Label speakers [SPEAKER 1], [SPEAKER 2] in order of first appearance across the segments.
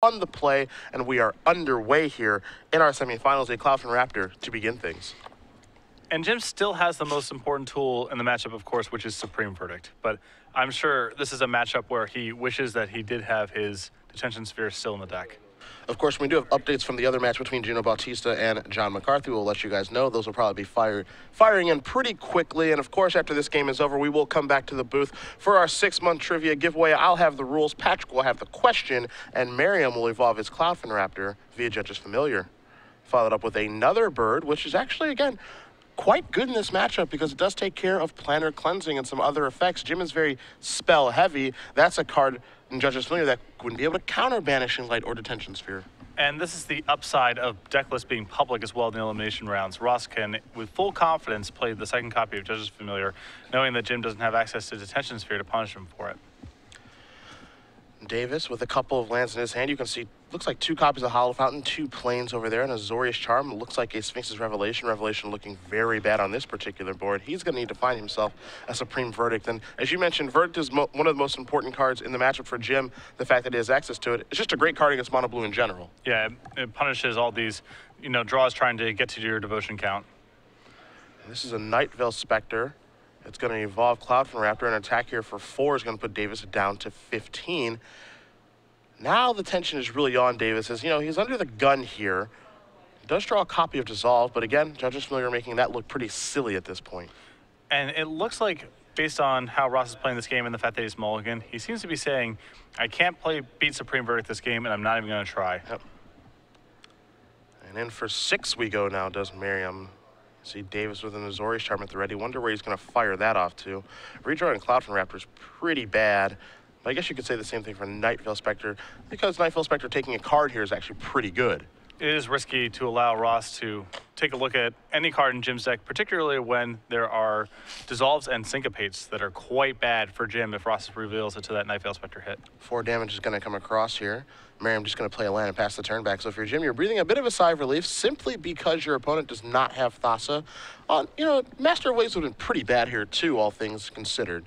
[SPEAKER 1] on the play, and we are underway here in our semifinals. A Cloudfin Raptor to begin things.
[SPEAKER 2] And Jim still has the most important tool in the matchup, of course, which is Supreme Verdict. But I'm sure this is a matchup where he wishes that he did have his detention sphere still in the deck.
[SPEAKER 1] Of course, we do have updates from the other match between Gino Bautista and John McCarthy. We'll let you guys know. Those will probably be fire, firing in pretty quickly. And of course, after this game is over, we will come back to the booth for our six month trivia giveaway. I'll have the rules, Patrick will have the question, and Merriam will evolve his Cloudfin Raptor via Judge's Familiar. Followed up with another bird, which is actually, again, quite good in this matchup because it does take care of planar cleansing and some other effects. Jim is very spell heavy. That's a card in Judge's Familiar that wouldn't be able to counter Banishing Light or Detention Sphere.
[SPEAKER 2] And this is the upside of decklist being public as well in the elimination rounds. Ross can, with full confidence, play the second copy of Judge's Familiar, knowing that Jim doesn't have access to Detention Sphere to punish him for it.
[SPEAKER 1] Davis with a couple of lands in his hand. You can see, looks like two copies of Hallowed Fountain, two planes over there, and a Azorius Charm. Looks like a Sphinx's Revelation. Revelation looking very bad on this particular board. He's going to need to find himself a Supreme Verdict. And as you mentioned, Verdict is one of the most important cards in the matchup for Jim. The fact that he has access to it, it's just a great card against Mono Blue in general.
[SPEAKER 2] Yeah, it, it punishes all these, you know, draws trying to get to your devotion count.
[SPEAKER 1] This is a Night Veil Spectre. It's going to evolve Cloudfin Raptor. An attack here for four is going to put Davis down to 15. Now the tension is really on Davis as, you know, he's under the gun here. Does draw a copy of Dissolve, but again, Judges Familiar making that look pretty silly at this point.
[SPEAKER 2] And it looks like, based on how Ross is playing this game and the fact that he's mulligan, he seems to be saying, I can't play beat Supreme Verdict this game, and I'm not even going to try.
[SPEAKER 1] Yep. And in for six we go now, does Merriam. See Davis with an Azorius Charm at the ready. Wonder where he's going to fire that off to. Redrawing Cloudfin Raptor is pretty bad. But I guess you could say the same thing for Night Veil Spectre, because Night Veil Spectre taking a card here is actually pretty good.
[SPEAKER 2] It is risky to allow Ross to take a look at any card in Jim's deck, particularly when there are dissolves and syncopates that are quite bad for Jim if Ross reveals it to that Night Veil Spectre hit.
[SPEAKER 1] Four damage is going to come across here. Merriam just going to play a land and pass the turn back. So if you're Jim, you're breathing a bit of a sigh of relief simply because your opponent does not have Thassa. On, you know, Master of Waves would have been pretty bad here too, all things considered.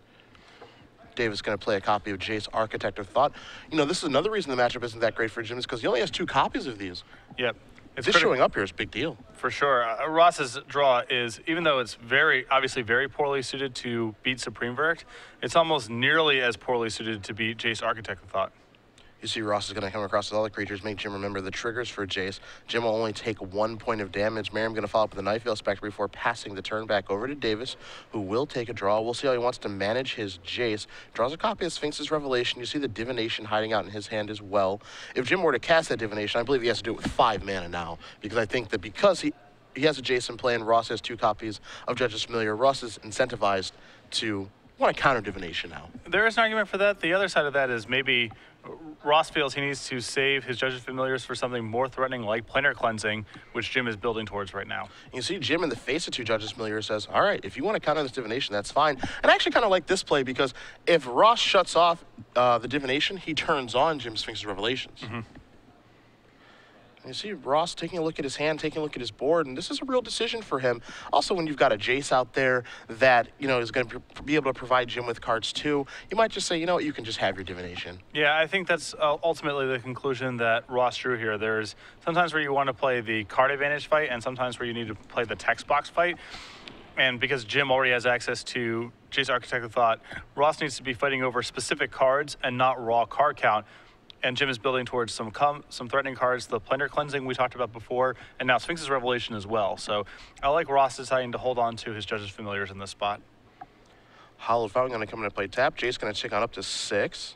[SPEAKER 1] Davis going to play a copy of Jace, Architect of Thought. You know, this is another reason the matchup isn't that great for Jim is because he only has two copies of these.
[SPEAKER 2] Yep.
[SPEAKER 1] It's this showing up here is a big deal.
[SPEAKER 2] For sure. Uh, Ross's draw is, even though it's very, obviously very poorly suited to beat Supreme Verdict, it's almost nearly as poorly suited to beat Jace, Architect of Thought.
[SPEAKER 1] You see Ross is going to come across with all the creatures, make Jim remember the triggers for Jace. Jim will only take one point of damage. Merriam going to follow up with a Night Veil Spectre before passing the turn back over to Davis, who will take a draw. We'll see how he wants to manage his Jace. Draws a copy of Sphinx's Revelation. You see the Divination hiding out in his hand as well. If Jim were to cast that Divination, I believe he has to do it with five mana now, because I think that because he he has a Jason play and Ross has two copies of Judge's Familiar, Ross is incentivized to want to counter divination now.
[SPEAKER 2] There is an argument for that. The other side of that is maybe Ross feels he needs to save his Judge's Familiars for something more threatening like planar cleansing, which Jim is building towards right now.
[SPEAKER 1] You see Jim in the face of two Judge's Familiars says, all right, if you want to counter this divination, that's fine. And I actually kind of like this play because if Ross shuts off uh, the divination, he turns on Jim Sphinx's Revelations. Mm -hmm. You see Ross taking a look at his hand, taking a look at his board, and this is a real decision for him. Also, when you've got a Jace out there that, you know, is going to be able to provide Jim with cards too, you might just say, you know what, you can just have your divination.
[SPEAKER 2] Yeah, I think that's uh, ultimately the conclusion that Ross drew here. There's sometimes where you want to play the card advantage fight and sometimes where you need to play the text box fight. And because Jim already has access to Jace Architect of Thought, Ross needs to be fighting over specific cards and not raw card count and Jim is building towards some some threatening cards, the planar cleansing we talked about before, and now Sphinx's Revelation as well. So I like Ross deciding to hold on to his Judge's Familiars in this spot.
[SPEAKER 1] Hallowed Fountain going to come into play tap. Jay's going to check on up to six.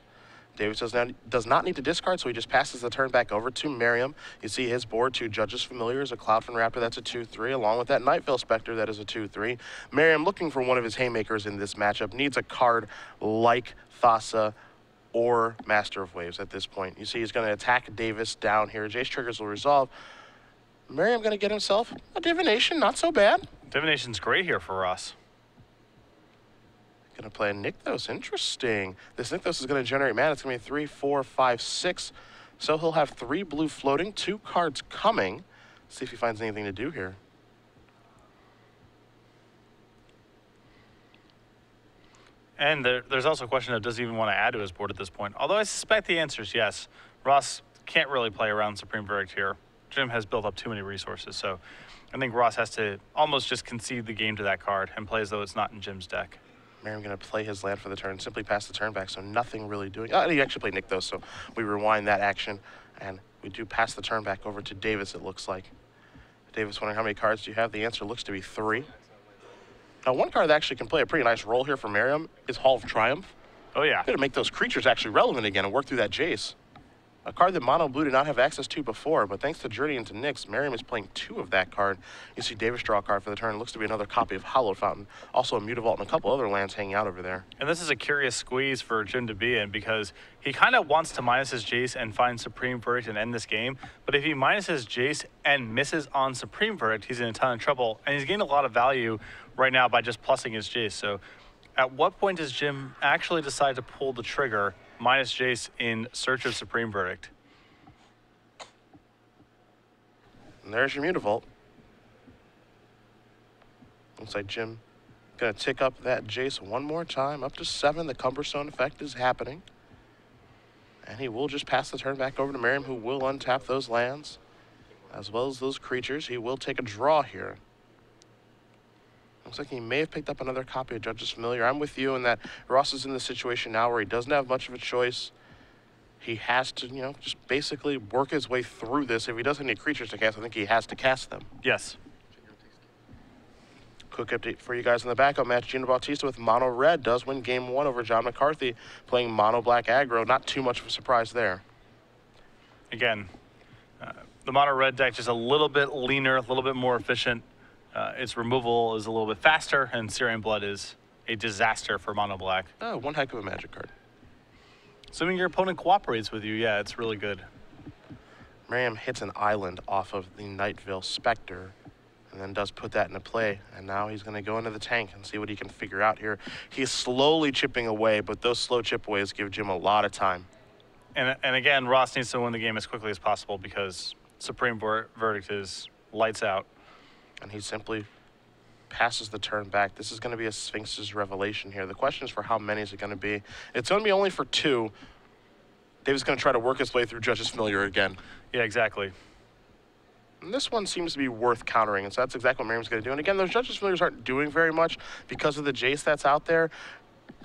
[SPEAKER 1] Davis does not, does not need to discard, so he just passes the turn back over to Merriam. You see his board, two Judges Familiars, a Cloudfin Raptor, that's a 2-3, along with that Night Veil Spectre, that is a 2-3. Merriam, looking for one of his haymakers in this matchup, needs a card like Thassa, or Master of Waves at this point. You see he's going to attack Davis down here. Jace triggers will resolve. Merriam going to get himself a Divination, not so bad.
[SPEAKER 2] Divination's great here for us.
[SPEAKER 1] Going to play a Nykthos, interesting. This Nykthos is going to generate mana. It's going to be three, four, five, six. So he'll have three blue floating, two cards coming. See if he finds anything to do here.
[SPEAKER 2] And there, there's also a question of does he even want to add to his board at this point? Although I suspect the answer is yes. Ross can't really play around Supreme Verdict here. Jim has built up too many resources, so I think Ross has to almost just concede the game to that card and play as though it's not in Jim's deck.
[SPEAKER 1] Merriam going to play his land for the turn, simply pass the turn back, so nothing really doing. Oh, he actually played Nick, though, so we rewind that action, and we do pass the turn back over to Davis, it looks like. Davis wondering how many cards do you have? The answer looks to be three. Now, one card that actually can play a pretty nice role here for Merriam is Hall of Triumph.
[SPEAKER 2] Oh, yeah.
[SPEAKER 1] Going to make those creatures actually relevant again and work through that Jace. A card that Mono Blue did not have access to before, but thanks to Journey into Nyx, Merriam is playing two of that card. You see Davis draw a card for the turn. Looks to be another copy of Hallowed Fountain. Also a Mutavault and a couple other lands hanging out over there.
[SPEAKER 2] And this is a curious squeeze for Jim to be in because he kind of wants to minus his Jace and find Supreme Verdict and end this game. But if he minuses Jace and misses on Supreme Verdict, he's in a ton of trouble. And he's getting a lot of value right now by just plussing his Jace. So at what point does Jim actually decide to pull the trigger minus Jace in search of Supreme Verdict?
[SPEAKER 1] And there's your Mutavault. Looks like Jim gonna tick up that Jace one more time, up to seven. The Cumberstone effect is happening. And he will just pass the turn back over to Merriam, who will untap those lands, as well as those creatures. He will take a draw here. Looks like he may have picked up another copy of Judge's Familiar. I'm with you in that Ross is in the situation now where he doesn't have much of a choice he has to, you know, just basically work his way through this. If he doesn't need creatures to cast, I think he has to cast them.
[SPEAKER 2] Yes.
[SPEAKER 1] Quick update for you guys in the backup match. Gino Bautista with mono red does win game one over John McCarthy, playing mono black aggro. Not too much of a surprise there.
[SPEAKER 2] Again, uh, the mono red deck just a little bit leaner, a little bit more efficient. Uh, its removal is a little bit faster, and Searing Blood is a disaster for mono black.
[SPEAKER 1] Oh, one heck of a magic card.
[SPEAKER 2] Assuming your opponent cooperates with you, yeah, it's really good.
[SPEAKER 1] Merriam hits an island off of the Nightveil Spectre and then does put that into play. And now he's going to go into the tank and see what he can figure out here. He's slowly chipping away, but those slow chip aways give Jim a lot of time.
[SPEAKER 2] And, and again, Ross needs to win the game as quickly as possible because Supreme Verdict is lights out.
[SPEAKER 1] And he simply passes the turn back. This is going to be a Sphinx's revelation here. The question is for how many is it going to be? It's going to be only for two. Davis going to try to work his way through Judge's Familiar again.
[SPEAKER 2] Yeah, exactly.
[SPEAKER 1] And this one seems to be worth countering, and so that's exactly what Merriam's going to do. And again, those Judge's Familiars aren't doing very much because of the Jace that's out there.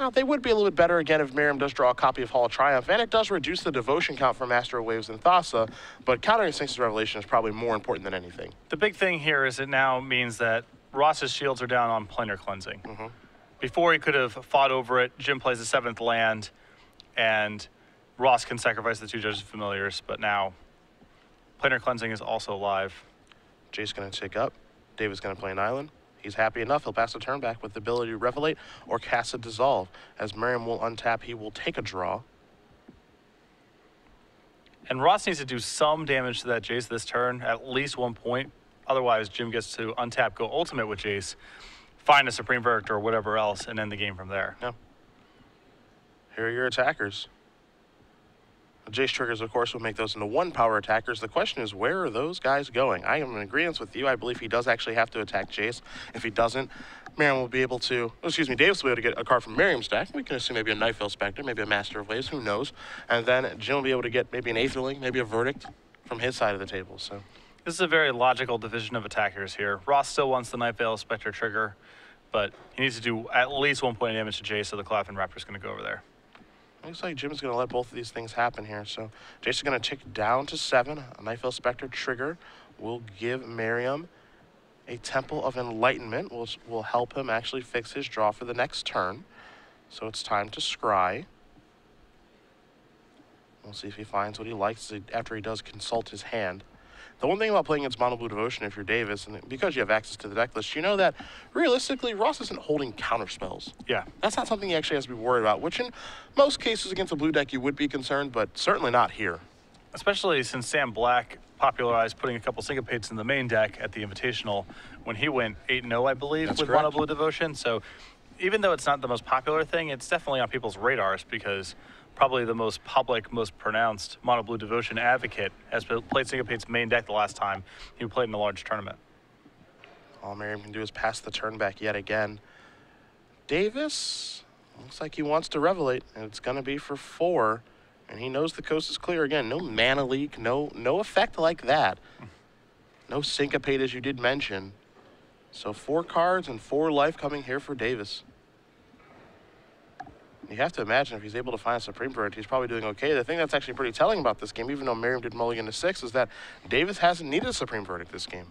[SPEAKER 1] Now, they would be a little bit better again if Merriam does draw a copy of Hall of Triumph, and it does reduce the devotion count for Master of Waves and Thassa, but countering Sphinx's Revelation is probably more important than anything.
[SPEAKER 2] The big thing here is it now means that Ross's shields are down on planar cleansing.
[SPEAKER 1] Mm-hmm.
[SPEAKER 2] Before he could have fought over it, Jim plays the seventh land, and Ross can sacrifice the two judges familiars, but now planar cleansing is also live.
[SPEAKER 1] Jay's going to take up. Davis going to play an island. He's happy enough. He'll pass the turn back with the ability to revelate or cast a dissolve. As Merriam will untap, he will take a draw.
[SPEAKER 2] And Ross needs to do some damage to that Jace this turn, at least one point. Otherwise, Jim gets to untap, go ultimate with Jace, find a Supreme Verdict or whatever else, and end the game from there.
[SPEAKER 1] Yeah. Here are your attackers. Jace triggers, of course, will make those into one power attackers. The question is, where are those guys going? I am in agreement with you. I believe he does actually have to attack Jace. If he doesn't, Merriam will be able to, oh, excuse me, Davis will be able to get a card from Merriam's deck. We can assume maybe a Nightveil Spectre, maybe a Master of Waves, who knows. And then Jim will be able to get maybe an Aetherling, maybe a Verdict from his side of the table. So.
[SPEAKER 2] This is a very logical division of attackers here. Ross still wants the Nightveil Spectre trigger, but he needs to do at least one point of damage to Jay, so the Cloudfin Raptor's going to go over there.
[SPEAKER 1] Looks like Jim's going to let both of these things happen here. So Jason's going to tick down to seven. A Nightveil Spectre trigger will give Merriam a Temple of Enlightenment. Will will help him actually fix his draw for the next turn. So it's time to scry. We'll see if he finds what he likes after he does consult his hand. The one thing about playing against Mono Blue Devotion, if you're Davis, and because you have access to the deck list, you know that realistically Ross isn't holding counter spells.
[SPEAKER 2] Yeah.
[SPEAKER 1] That's not something he actually has to be worried about, which in most cases against a blue deck you would be concerned, but certainly not here.
[SPEAKER 2] Especially since Sam Black popularized putting a couple syncopates in the main deck at the Invitational when he went 8 0, I believe,
[SPEAKER 1] That's
[SPEAKER 2] with
[SPEAKER 1] correct.
[SPEAKER 2] Mono Blue Devotion. So even though it's not the most popular thing, it's definitely on people's radars because probably the most public, most pronounced Mono Blue Devotion advocate, has played Syncopate's main deck the last time he played in a large tournament.
[SPEAKER 1] All Merriam can do is pass the turn back yet again. Davis looks like he wants to revelate, and it's going to be for four. And he knows the coast is clear again. No mana leak, no no effect like that. No syncopate as you did mention. So four cards and four life coming here for Davis. You have to imagine if he's able to find a Supreme Verdict, he's probably doing okay. The thing that's actually pretty telling about this game, even though Merriam did mulligan to six, is that Davis hasn't needed a Supreme Verdict this game.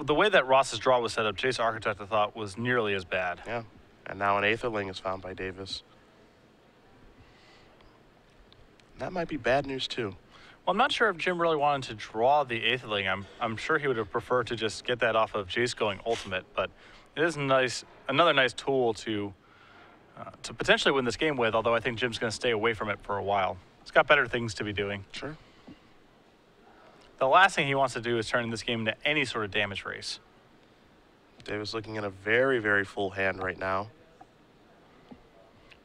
[SPEAKER 2] The way that Ross's draw was set up, Jace Architect, I thought, was nearly as bad.
[SPEAKER 1] Yeah. And now an Aetherling is found by Davis. That might be bad news too.
[SPEAKER 2] Well, I'm not sure if Jim really wanted to draw the Aetherling. I'm, I'm sure he would have preferred to just get that off of Jace going ultimate, but it is nice, another nice tool to uh, to potentially win this game with, although I think Jim's going to stay away from it for a while. He's got better things to be doing.
[SPEAKER 1] Sure.
[SPEAKER 2] The last thing he wants to do is turn this game into any sort of damage race.
[SPEAKER 1] Davis looking at a very, very full hand right now.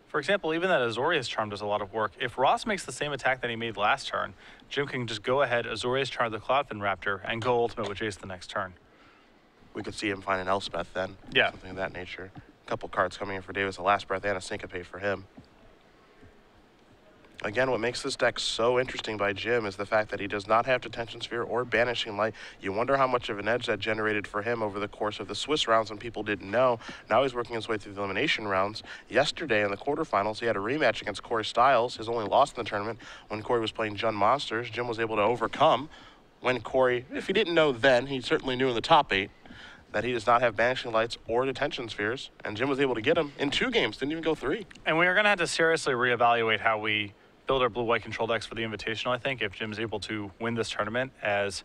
[SPEAKER 2] For example, even that Azorius Charm does a lot of work. If Ross makes the same attack that he made last turn, Jim can just go ahead, Azorius Charm the Cloudfin Raptor, and go ultimate with Jace the next turn.
[SPEAKER 1] We could see him find an Elspeth then.
[SPEAKER 2] Yeah.
[SPEAKER 1] Something of that nature. Couple cards coming in for Davis, a last breath and a syncopate for him. Again, what makes this deck so interesting by Jim is the fact that he does not have Detention Sphere or Banishing Light. You wonder how much of an edge that generated for him over the course of the Swiss rounds when people didn't know. Now he's working his way through the elimination rounds. Yesterday in the quarterfinals, he had a rematch against Corey Styles, his only loss in the tournament when Corey was playing Jund Monsters. Jim was able to overcome when Corey, if he didn't know then, he certainly knew in the top eight that he does not have banishing lights or detention spheres, and Jim was able to get him in two games, didn't even go three.
[SPEAKER 2] And we are going to have to seriously reevaluate how we build our blue-white control decks for the Invitational, I think, if Jim's able to win this tournament, as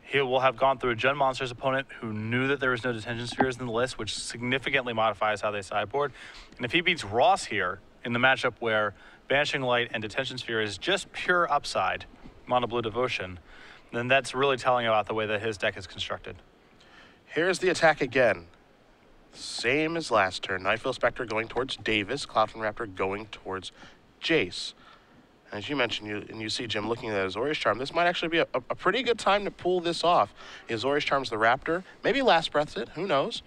[SPEAKER 2] he will have gone through a Jund Monsters opponent who knew that there was no detention spheres in the list, which significantly modifies how they sideboard. And if he beats Ross here in the matchup where Banishing Light and Detention Sphere is just pure upside, Mono Blue Devotion, then that's really telling about the way that his deck is constructed.
[SPEAKER 1] Here's the attack again. Same as last turn. Nightveil Spectre going towards Davis, Cloudfin Raptor going towards Jace. As you mentioned, you, and you see Jim looking at his Azorius Charm, this might actually be a, a, pretty good time to pull this off. His Azorius Charm's the Raptor, maybe Last Breath's it, who knows?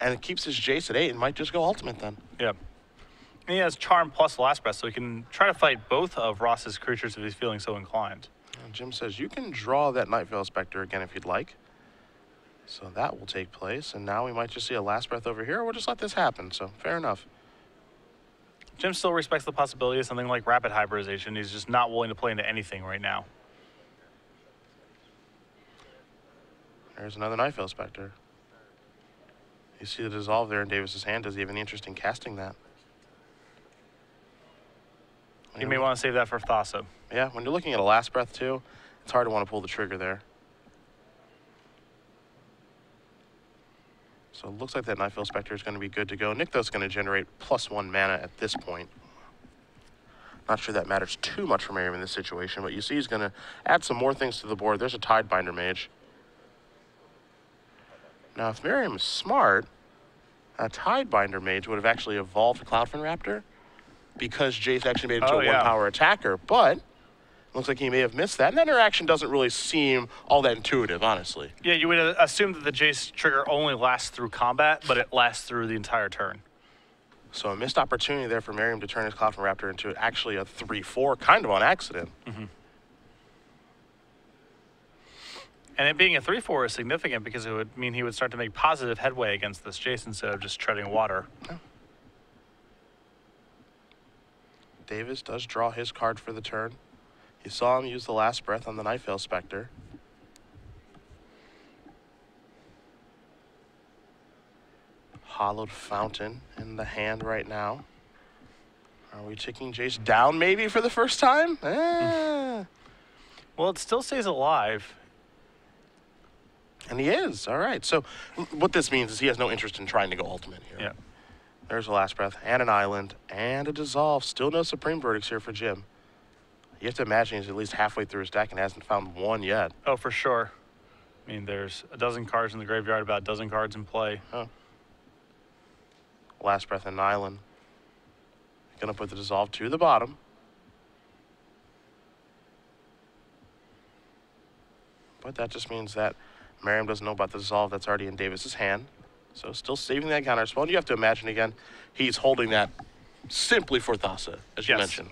[SPEAKER 1] And it keeps his Jace at 8 and might just go Ultimate then.
[SPEAKER 2] Yeah. And he has Charm plus Last Breath, so he can try to fight both of Ross's creatures if he's feeling so inclined.
[SPEAKER 1] And Jim says you can draw that Nightveil Spectre again if you'd like. So that will take place, and now we might just see a Last Breath over here, or we'll just let this happen, so fair enough.
[SPEAKER 2] Jim still respects the possibility of something like rapid hybridization. He's just not willing to play into anything right now.
[SPEAKER 1] There's another Nightveil Spectre. You see the dissolve there in Davis's hand. Does he have any interest in casting that? When
[SPEAKER 2] You may want to save that for Thassa.
[SPEAKER 1] Yeah, when you're looking at a last breath too, it's hard to want to pull the trigger there. So it looks like that Nightveil Spectre is going to be good to go. Nykthos going to generate plus one mana at this point. Not sure that matters too much for Merriam in this situation, but you see he's going to add some more things to the board. There's a Tidebinder Mage. Now, if Merriam is smart, a Tidebinder Mage would have actually evolved a Cloudfin Raptor because Jace actually made it to
[SPEAKER 2] Oh,
[SPEAKER 1] a
[SPEAKER 2] yeah.
[SPEAKER 1] one-power attacker, but looks like he may have missed that. And that interaction doesn't really seem all that intuitive, honestly.
[SPEAKER 2] Yeah, you would assume that the Jace trigger only lasts through combat, but it lasts through the entire turn.
[SPEAKER 1] So a missed opportunity there for Merriam to turn his Cloudfin Raptor into actually a 3-4, kind of on accident. Mm-hmm.
[SPEAKER 2] And it being a 3 4 is significant because it would mean he would start to make positive headway against this Jace instead of just treading water.
[SPEAKER 1] Davis does draw his card for the turn. You saw him use the last breath on the Nightveil Spectre. Hallowed Fountain in the hand right now. Are we taking Jace down maybe for the first time? Eh.
[SPEAKER 2] Well, it still stays alive.
[SPEAKER 1] and he is. All right. So what this means is he has no interest in trying to go ultimate here.
[SPEAKER 2] Yeah.
[SPEAKER 1] There's a last breath and an island and a dissolve. Still no supreme verdicts here for Jim. You have to imagine he's at least halfway through his deck and hasn't found one yet.
[SPEAKER 2] Oh, for sure. I mean, there's a dozen cards in the graveyard, about a dozen cards in play.
[SPEAKER 1] Last breath and an island. Gonna put the dissolve to the bottom. But that just means that Merriam doesn't know about the dissolve that's already in Davis's hand. So still saving that counter spell. And you have to imagine again, he's holding that simply for Thassa, as you mentioned.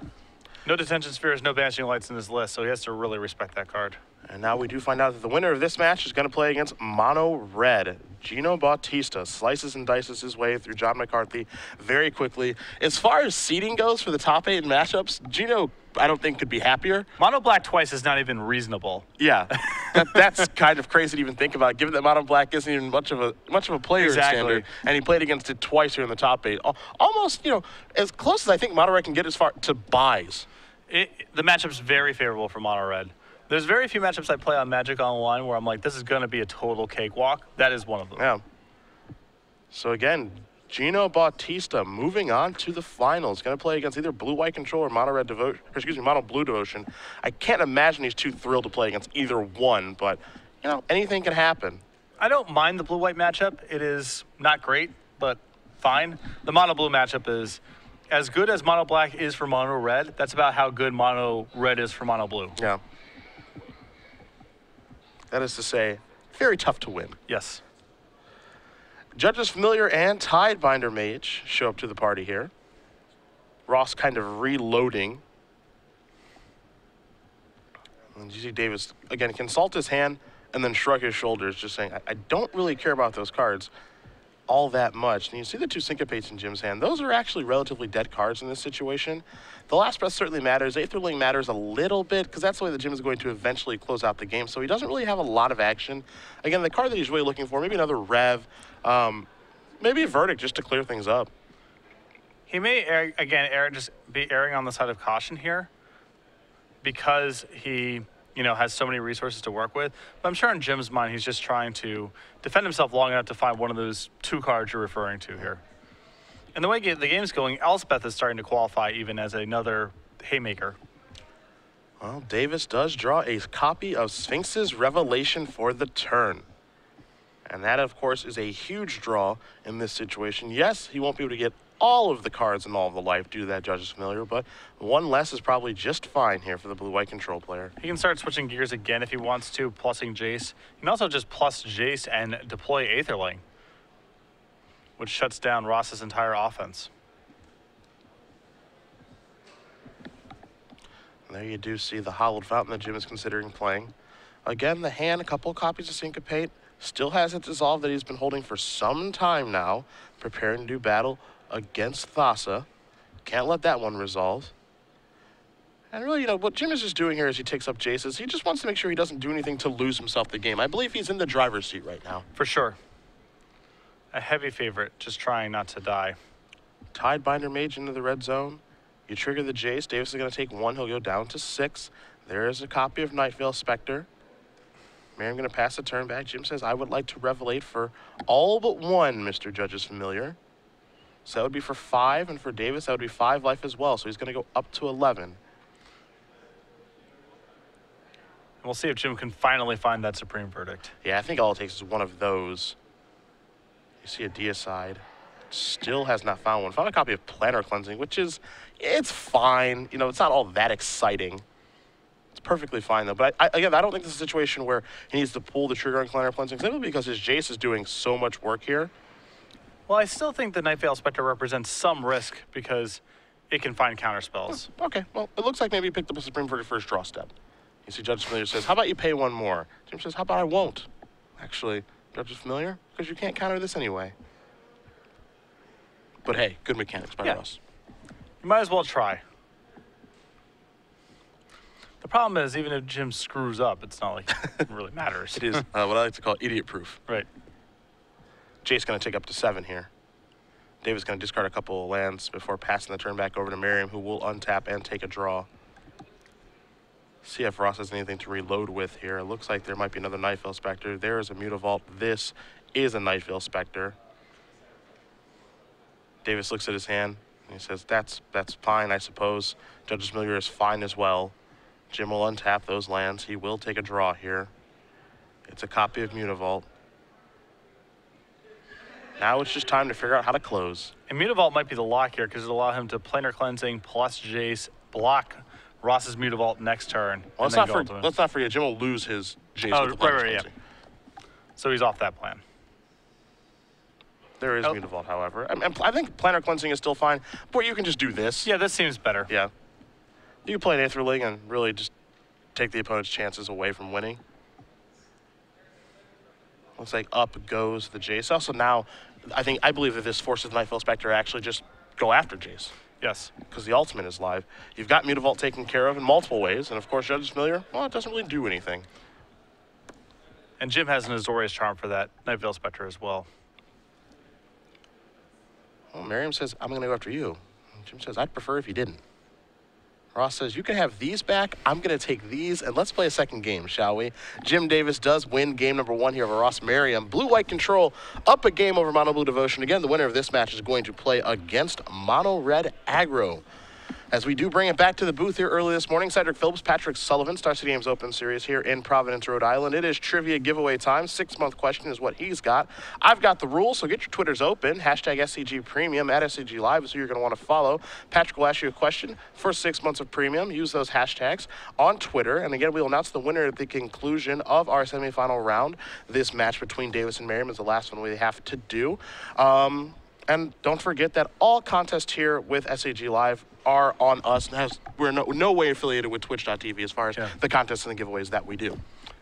[SPEAKER 2] No detention spheres, no banishing lights in this list, so he has to really respect that card.
[SPEAKER 1] And now we do find out that the winner of this match is going to play against Mono Red. Gino Bautista slices and dices his way through John McCarthy very quickly. As far as seeding goes for the top eight matchups, Gino, I don't think, could be happier.
[SPEAKER 2] Mono black twice is not even reasonable.
[SPEAKER 1] Yeah, that, that's kind of crazy to even think about, given that Mono Black isn't even much of a much of a player
[SPEAKER 2] Exactly.
[SPEAKER 1] standard, and he played against it twice here in the top eight. Almost, you know, as close as I think Mono Red can get as far to buys.
[SPEAKER 2] It, the matchup's very favorable for Mono Red. There's very few matchups I play on Magic Online where I'm like, this is going to be a total cakewalk. That is one of them.
[SPEAKER 1] Yeah. So again, Gino Bautista moving on to the finals. Going to play against either Blue White Control or Mono Red Devotion, excuse me, Mono Blue Devotion. I can't imagine he's too thrilled to play against either one, but you know, anything can happen.
[SPEAKER 2] I don't mind the blue white matchup. It is not great, but fine. The mono blue matchup is as good as mono black is for mono red. That's about how good mono red is for mono blue.
[SPEAKER 1] Yeah. That is to say, very tough to win.
[SPEAKER 2] Yes.
[SPEAKER 1] Judges Familiar and Tidebinder Mage show up to the party here. Ross kind of reloading. And you see Davis, again, consult his hand and then shrug his shoulders, just saying, I, I don't really care about those cards all that much. And you see the two syncopates in Jim's hand. Those are actually relatively dead cards in this situation. The last breath certainly matters. Aetherling matters a little bit because that's the way that Jim is going to eventually close out the game. So he doesn't really have a lot of action. Again, the card that he's really looking for, maybe another Rev, um, maybe a verdict just to clear things up.
[SPEAKER 2] He may err, again err, just be erring on the side of caution here because he you know has so many resources to work with. But I'm sure in Jim's mind he's just trying to defend himself long enough to find one of those two cards you're referring to here. And the way the game's going, Elspeth is starting to qualify even as another haymaker.
[SPEAKER 1] Well, Davis does draw a copy of Sphinx's Revelation for the turn. And that, of course, is a huge draw in this situation. Yes, he won't be able to get all of the cards in all of the life due to that judge's familiar, but one less is probably just fine here for the blue-white control player.
[SPEAKER 2] He can start switching gears again if he wants to, plussing Jace. He can also just plus Jace and deploy Aetherling, which shuts down Ross's entire offense.
[SPEAKER 1] And there you do see the hallowed fountain that Jim is considering playing. Again, the hand, a couple of copies of Syncopate, still has it dissolved that he's been holding for some time now, preparing to do battle against Thassa. Can't let that one resolve. And really, you know, what Jim is just doing here as he takes up Jace's, he just wants to make sure he doesn't do anything to lose himself the game. I believe he's in the driver's seat right now.
[SPEAKER 2] For sure. A heavy favorite, just trying not to die.
[SPEAKER 1] Tidebinder Mage into the red zone. You trigger the Jace. Davis is going to take one. He'll go down to six. There is a copy of Nightveil Spectre. Merriam going to pass the turn back. Jim says, I would like to revelate for all but one, Mr. Judge is familiar. So that would be for five, and for Davis, that would be five life as well. So he's going to go up to 11.
[SPEAKER 2] And we'll see if Jim can finally find that supreme verdict.
[SPEAKER 1] Yeah, I think all it takes is one of those. You see a deicide. Still has not found one. Found a copy of Planar Cleansing, which is, it's fine. You know, it's not all that exciting. It's perfectly fine though. But I, again, I don't think this is a situation where he needs to pull the trigger on Planar Cleansing simply because his Jace is doing so much work here.
[SPEAKER 2] Well, I still think the Nightveil Spectre represents some risk because it can find counter spells.
[SPEAKER 1] Okay, well, it looks like maybe you picked up a Supreme Verdict first draw step. You see, Judge Familiar says, How about you pay one more? Jim says, How about I won't? Actually, Judge is Familiar, because you can't counter this anyway. But hey, good mechanics by
[SPEAKER 2] Yeah.
[SPEAKER 1] Ross.
[SPEAKER 2] You might as well try. The problem is, even if Jim screws up, it's not like it really matters.
[SPEAKER 1] It is uh, what I like to call idiot proof.
[SPEAKER 2] Right.
[SPEAKER 1] Jace going to take up to seven here. Davis is going to discard a couple of lands before passing the turn back over to Merriam, who will untap and take a draw. See if Ross has anything to reload with here. It looks like there might be another Nightveil Spectre. There is a Mutavault. This is a Nightveil Spectre. Davis looks at his hand and he says, "That's that's fine, I suppose. Judge's Familiar is fine as well. Jim will untap those lands. He will take a draw here. It's a copy of Mutavault. Now it's just time to figure out how to close.
[SPEAKER 2] And Mutavault might be the lock here because it'll allow him to planar cleansing plus Jace, block Ross's Mutavault next turn.
[SPEAKER 1] Well, let's not, for, let's not forget, Jim will lose his Jace
[SPEAKER 2] Oh,
[SPEAKER 1] with the
[SPEAKER 2] right, right, yeah. So he's off that plan.
[SPEAKER 1] There is
[SPEAKER 2] Oh.
[SPEAKER 1] Mutavault, however. I, mean, I think Planar Cleansing is still fine, but you can just do this.
[SPEAKER 2] Yeah, this seems better.
[SPEAKER 1] Yeah. You can play an Aetherling and really just take the opponent's chances away from winning. Looks like up goes the Jace. Also now, I think I believe that this forces Nightveil Spectre to actually just go after Jace
[SPEAKER 2] Yes.
[SPEAKER 1] because the ultimate is live. You've got Mutavault taken care of in multiple ways, and of course Judge's Familiar, well, it doesn't really do anything.
[SPEAKER 2] And Jim has an Azorius charm for that Night Veil Spectre as well.
[SPEAKER 1] Well, Merriam says, I'm going to go after you. And Jim says, I'd prefer if you didn't. Ross says, You can have these back. I'm going to take these, and let's play a second game, shall we? Jim Davis does win game number one here over Ross Merriam. Blue white control up a game over Mono Blue Devotion. Again, the winner of this match is going to play against Mono Red Aggro. As we do bring it back to the booth here early this morning, Cedric Phillips, Patrick Sullivan, Star City Games Open Series here in Providence, Rhode Island. It is trivia giveaway time. Six month question is what he's got. I've got the rules, so get your Twitters open. Hashtag SCG Premium at SCG Live is who you're going to want to follow. Patrick will ask you a question for six months of premium. Use those hashtags on Twitter. And again, we'll announce the winner at the conclusion of our semifinal round. This match between Davis and Merriam is the last one we have to do. Um, and don't forget that all contests here with SCG Live are on us. And has, we're no, no way affiliated with Twitch.tv as far as
[SPEAKER 2] Yeah.
[SPEAKER 1] the contests and the giveaways that we do.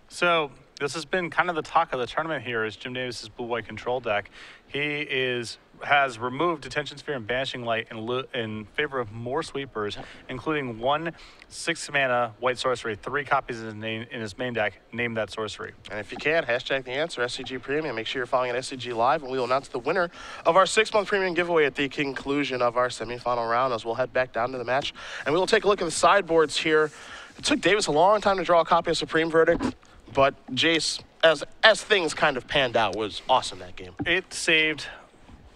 [SPEAKER 2] So this has been kind of the talk of the tournament here is Jim Davis's blue white control deck. He is has removed detention sphere and banishing light in, in favor of more sweepers, including one six mana white sorcery, three copies in his, name, in his main deck. Name that sorcery.
[SPEAKER 1] And if you can, hashtag the answer, SCG Premium. Make sure you're following at SCG Live, and we will announce the winner of our six month premium giveaway at the conclusion of our semifinal round as we'll head back down to the match. And we will take a look at the sideboards here. It took Davis a long time to draw a copy of Supreme Verdict, but Jace, as, as things kind of panned out, was awesome that game.
[SPEAKER 2] It saved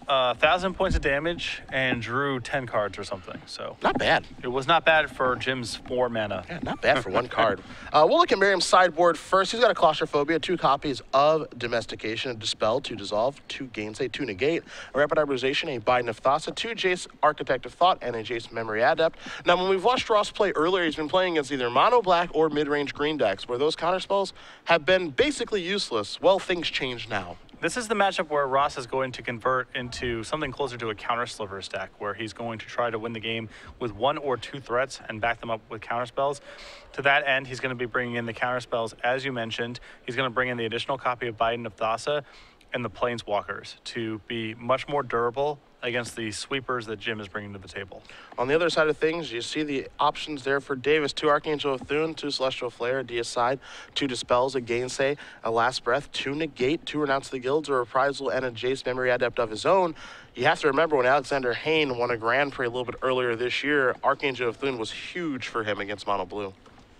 [SPEAKER 2] a thousand points of damage and drew ten cards or something. So
[SPEAKER 1] Not bad.
[SPEAKER 2] it was not bad for Jim's four mana.
[SPEAKER 1] Yeah, not bad for one card. Uh, we'll look at Merriam's sideboard first. He's got a claustrophobia, two copies of domestication, a dispel, two dissolve, two gainsay, two negate, a rapid hybridization, a Bident of Thassa, two Jace architect of thought, and a Jace memory adept. Now, when we've watched Ross play earlier, he's been playing against either mono black or mid range green decks, where those counterspells have been basically useless. Well, things change now.
[SPEAKER 2] This is the matchup where Ross is going to convert into something closer to a counter sliver stack, where he's going to try to win the game with one or two threats and back them up with counter spells. To that end, he's going to be bringing in the counter spells, as you mentioned. He's going to bring in the additional copy of Bident of Thassa and the Planeswalkers to be much more durable against the sweepers that Jim is bringing to the table.
[SPEAKER 1] On the other side of things, you see the options there for Davis. Two Archangel of Thune, two Celestial Flare, a Deicide, two Dispels, a Gainsay, a Last Breath, two Negate, two Renounce the Guilds, a Reprisal, and a Jace Memory Adept of his own. You have to remember when Alexander Hayne won a Grand Prix a little bit earlier this year, Archangel of Thune was huge for him against Mono Blue.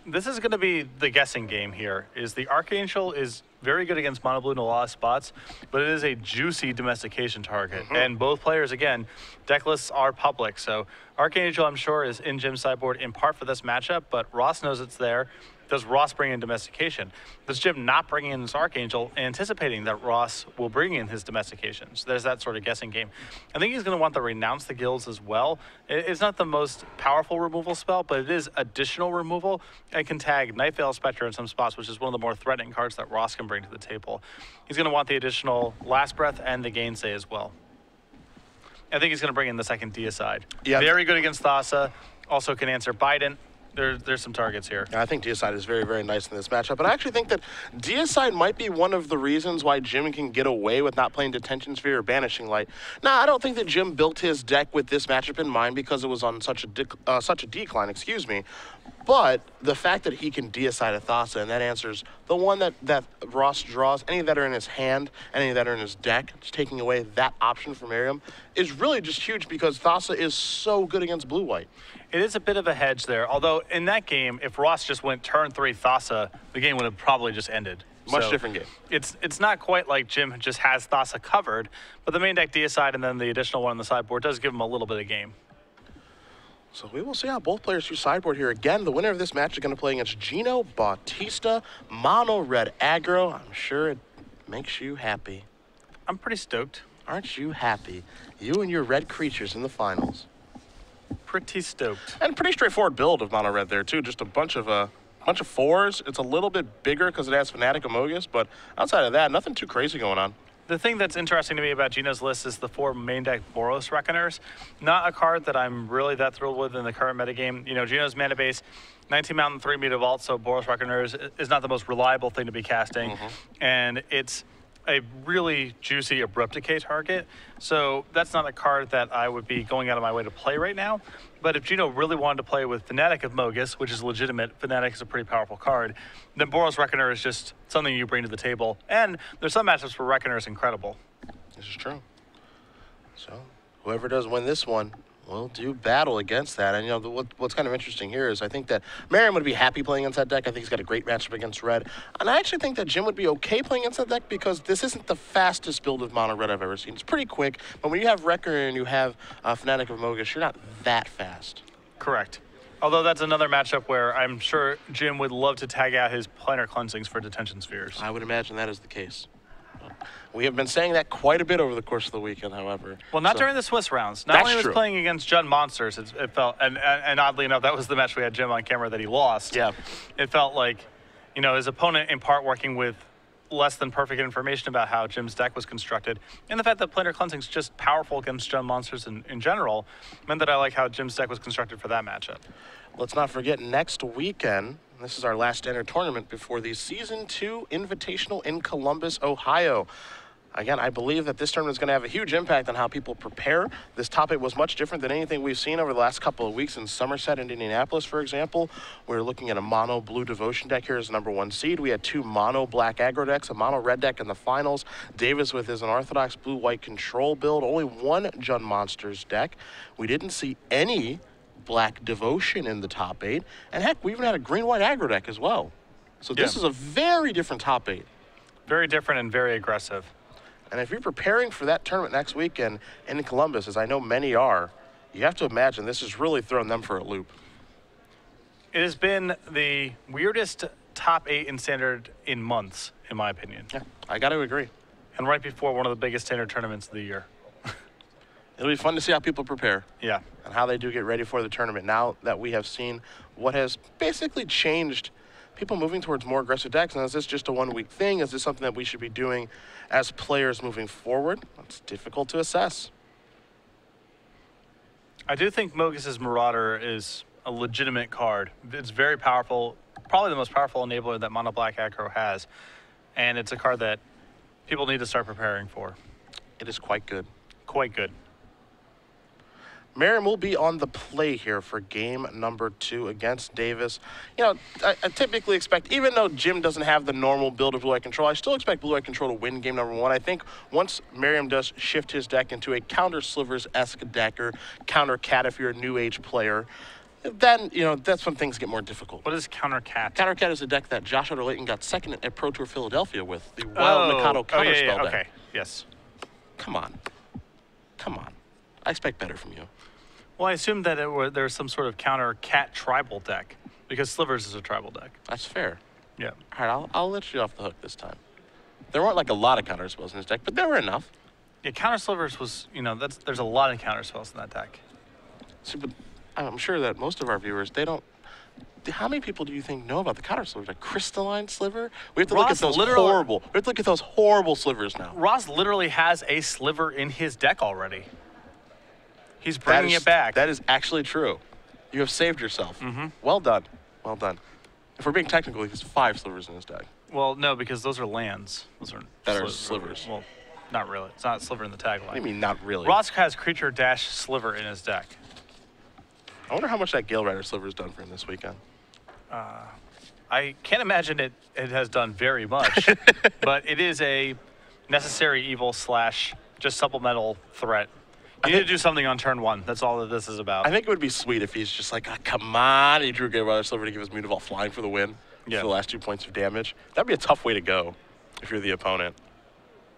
[SPEAKER 2] This is going to be the guessing game here. Is the Archangel is very good against mono blue in a lot of spots, but it is a juicy domestication target. Mm-hmm. And both players, again, deck lists are public. So Archangel, I'm sure, is in Jim's sideboard in part for this matchup, but Ross knows it's there. Does Ross bring in domestication? Does Jim not bring in this Archangel, anticipating that Ross will bring in his domestication? So there's that sort of guessing game. I think he's going to want to renounce the guilds as well. It's not the most powerful removal spell, but it is additional removal. and can tag Night Veil Spectre in some spots, which is one of the more threatening cards that Ross can bring to the table. He's going to want the additional Last Breath and the Gainsay as well. I think he's going to bring in the second Deicide.
[SPEAKER 1] Yeah.
[SPEAKER 2] Very good against Thassa. Also can answer Bident. There, there's some targets here.
[SPEAKER 1] I think Deicide is very, very nice in this matchup. And I actually think that Deicide might be one of the reasons why Jim can get away with not playing Detention Sphere or Banishing Light. Now, I don't think that Jim built his deck with this matchup in mind because it was on such a uh, such a decline, excuse me. But the fact that he can Deicide a Thassa and that answers the one that, that Ross draws, any that are in his hand, any that are in his deck, just taking away that option from Merriam, is really just huge because Thassa is so good against Blue White.
[SPEAKER 2] It is a bit of a hedge there. Although in that game, if Ross just went turn three Thassa, the game would have probably just ended.
[SPEAKER 1] Much different game.
[SPEAKER 2] It's it's not quite like Jim just has Thassa covered, but the main deck Deicide and then the additional one on the sideboard does give him a little bit of game.
[SPEAKER 1] So we will see how both players do sideboard here. Again, the winner of this match is going to play against Gino Bautista, Mono Red Aggro. I'm sure it makes you happy.
[SPEAKER 2] I'm pretty stoked.
[SPEAKER 1] Aren't you happy? You and your red creatures in the finals.
[SPEAKER 2] Pretty stoked.
[SPEAKER 1] And pretty straightforward build of Mono Red there too. Just a bunch of uh, bunch of fours. It's a little bit bigger because it has Fanatic of Mogis, but outside of that, nothing too crazy going on.
[SPEAKER 2] The thing that's interesting to me about Gino's list is the four main deck Boros Reckoners. Not a card that I'm really that thrilled with in the current metagame. You know, Gino's mana base, 19 Mountain, 3 Mutavault, so Boros Reckoners is not the most reliable thing to be casting. Mm-hmm. And it's a really juicy Abrupt Decay target. So that's not a card that I would be going out of my way to play right now. But if Gino really wanted to play with Fanatic of Mogis, which is legitimate, Fanatic is a pretty powerful card, then Boros Reckoner is just something you bring to the table. And there's some matchups where Reckoner is incredible.
[SPEAKER 1] This is true. So, whoever does win this one will do battle against that. And, you know, the, what, what's kind of interesting here is I think that Merriam would be happy playing against that deck. I think he's got a great matchup against Red. And I actually think that Jim would be okay playing against that deck because this isn't the fastest build of Mono Red I've ever seen. It's pretty quick, but when you have Wrecker and you have uh, Fanatic of Mogis, you're not that fast.
[SPEAKER 2] Correct. Although that's another matchup where I'm sure Jim would love to tag out his planar cleansings for detention spheres.
[SPEAKER 1] I would imagine that is the case. We have been saying that quite a bit over the course of the weekend, however.
[SPEAKER 2] Well, not
[SPEAKER 1] So-
[SPEAKER 2] during the Swiss rounds. Not only was
[SPEAKER 1] true.
[SPEAKER 2] playing against Jund Monsters, it, it felt, and, and and oddly enough, that was the match we had Jim on camera that he lost.
[SPEAKER 1] Yeah.
[SPEAKER 2] It felt like, you know, his opponent in part working with less than perfect information about how Jim's deck was constructed, and the fact that planar cleansing's just powerful against Jund Monsters in, in general, meant that I like how Jim's deck was constructed for that matchup.
[SPEAKER 1] Let's not forget next weekend. This is our last standard tournament before the season two invitational in Columbus, Ohio. Again, I believe that this tournament is going to have a huge impact on how people prepare. This topic was much different than anything we've seen over the last couple of weeks in Somerset and Indianapolis, for example. We are looking at a mono blue devotion deck here as number one seed. We had two mono black aggro decks, a mono red deck in the finals. Davis with his unorthodox blue white control build, only one Jund Monsters deck. We didn't see any black devotion in the top eight. And heck, we even had a green white aggro deck as well. So this
[SPEAKER 2] Yeah.
[SPEAKER 1] is a very different top eight.
[SPEAKER 2] Very different and very aggressive.
[SPEAKER 1] And if you're preparing for that tournament next weekend in Columbus, as I know many are, you have to imagine this has really thrown them for a loop.
[SPEAKER 2] It has been the weirdest top eight in standard in months, in my opinion,
[SPEAKER 1] Yeah, I got to agree.
[SPEAKER 2] and right before one of the biggest standard tournaments of the year.
[SPEAKER 1] It'll be fun to see how people prepare
[SPEAKER 2] Yeah.
[SPEAKER 1] and how they do get ready for the tournament now that we have seen what has basically changed people moving towards more aggressive decks. And is this just a one week thing? Is this something that we should be doing as players moving forward? It's difficult to assess.
[SPEAKER 2] I do think Mogis's Marauder is a legitimate card. It's very powerful, probably the most powerful enabler that Mono Black Aggro has. And it's a card that people need to start preparing for.
[SPEAKER 1] It is quite good.
[SPEAKER 2] Quite good.
[SPEAKER 1] Merriam will be on the play here for game number two against Davis. You know, I, I typically expect, even though Jim doesn't have the normal build of Blue Eye Control, I still expect Blue Eye Control to win game number one. I think once Merriam does shift his deck into a counter Slivers esque deck or counter Cat if you're a new age player, then, you know, that's when things get more difficult.
[SPEAKER 2] What is Counter Cat?
[SPEAKER 1] Counter Cat is a deck that Josh Utter-Leyton got second at Pro Tour Philadelphia with, the oh, Wild Mikado
[SPEAKER 2] oh,
[SPEAKER 1] counter
[SPEAKER 2] yeah, yeah,
[SPEAKER 1] spell deck.
[SPEAKER 2] Okay, yes.
[SPEAKER 1] Come on. Come on. I expect better from you.
[SPEAKER 2] Well, I assumed that it were, there's some sort of counter cat tribal deck because Slivers is a tribal deck.
[SPEAKER 1] That's fair.
[SPEAKER 2] Yeah.
[SPEAKER 1] All right, I'll, I'll let you off the hook this time. There weren't like a lot of counter spells in his deck, but there were enough.
[SPEAKER 2] Yeah, counter Slivers was, you know, that's there's a lot of counter spells in that deck.
[SPEAKER 1] See, but I'm sure that most of our viewers, they don't. How many people do you think know about the counter slivers? Like crystalline sliver? We have to look at those horrible. We have to look at those horrible slivers now.
[SPEAKER 2] Ross literally has a sliver in his deck already. He's bringing
[SPEAKER 1] is-
[SPEAKER 2] it back.
[SPEAKER 1] That is actually true. You have saved yourself. Mm-hmm. Well done. Well done. If we're being technical, he has five slivers in his deck.
[SPEAKER 2] well, no, because those are lands. Those are
[SPEAKER 1] That are slivers.
[SPEAKER 2] Well, not really. It's not sliver in the tagline.
[SPEAKER 1] I mean, not really?
[SPEAKER 2] Ross has creature dash sliver in his deck.
[SPEAKER 1] I wonder how much that Gale Rider sliver's done for him this weekend.
[SPEAKER 2] I can't imagine it, it has done very much, but it is a necessary evil slash just supplemental threat. You need to do something on turn one. That's all that this is about.
[SPEAKER 1] I think it would be sweet if he's just like, ah, come on, he drew Gale Rider Sliver to give his Mutavault flying for the win
[SPEAKER 2] Yeah.
[SPEAKER 1] for the last two points of damage. That'd be a tough way to go if you're the opponent.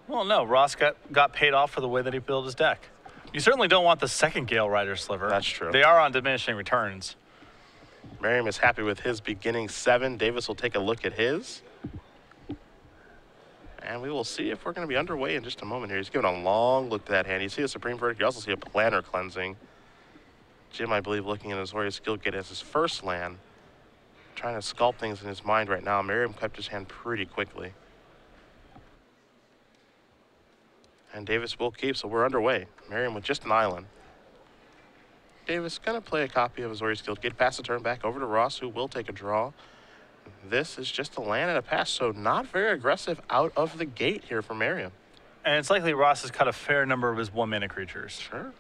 [SPEAKER 2] well, no, Ross got, got paid off for the way that he built his deck. You certainly don't want the second Gale Rider sliver.
[SPEAKER 1] That's true.
[SPEAKER 2] They are on diminishing returns.
[SPEAKER 1] Merriam is happy with his beginning seven. Davis will take a look at his. And we will see if we're going to be underway in just a moment here. He's giving a long look to that hand. You see a Supreme Verdict. You also see a Planar Cleansing. Jim, I believe, looking at his Warrior Skill Gate as his first land. Trying to sculpt things in his mind right now. Merriam kept his hand pretty quickly. And Davis will keep, so we're underway. Merriam with just an island. Davis gonna play a copy of Azorius Guildgate, pass the turn back over to Ross, who will take a draw. This is just a land and a pass, so not very aggressive out of the gate here for Merriam.
[SPEAKER 2] And it's likely Ross has cut a fair number of his one mana creatures.
[SPEAKER 1] Sure.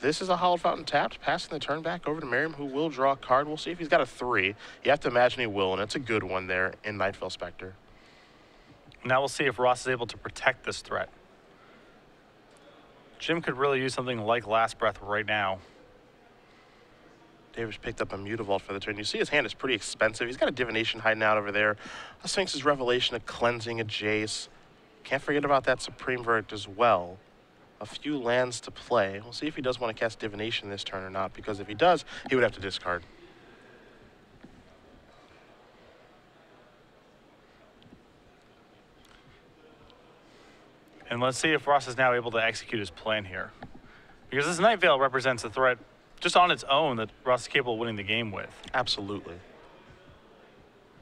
[SPEAKER 1] This is a Hallowed Fountain tapped, passing the turn back over to Merriam, who will draw a card. We'll see if he's got a three. You have to imagine he will, and it's a good one there in Nightveil Spectre.
[SPEAKER 2] Now we'll see if Ross is able to protect this threat. Jim could really use something like Last Breath right now.
[SPEAKER 1] Davis picked up a Mutavault for the turn. You see his hand is pretty expensive. He's got a Divination hiding out over there. A Sphinx's Revelation, a Cleansing, a Jace. Can't forget about that Supreme Verdict as well. A few lands to play. We'll see if he does want to cast Divination this turn or not, because if he does, he would have to discard.
[SPEAKER 2] And let's see if Ross is now able to execute his plan here. Because this Nightveil represents a threat just on its own that Ross is capable of winning the game with.
[SPEAKER 1] Absolutely.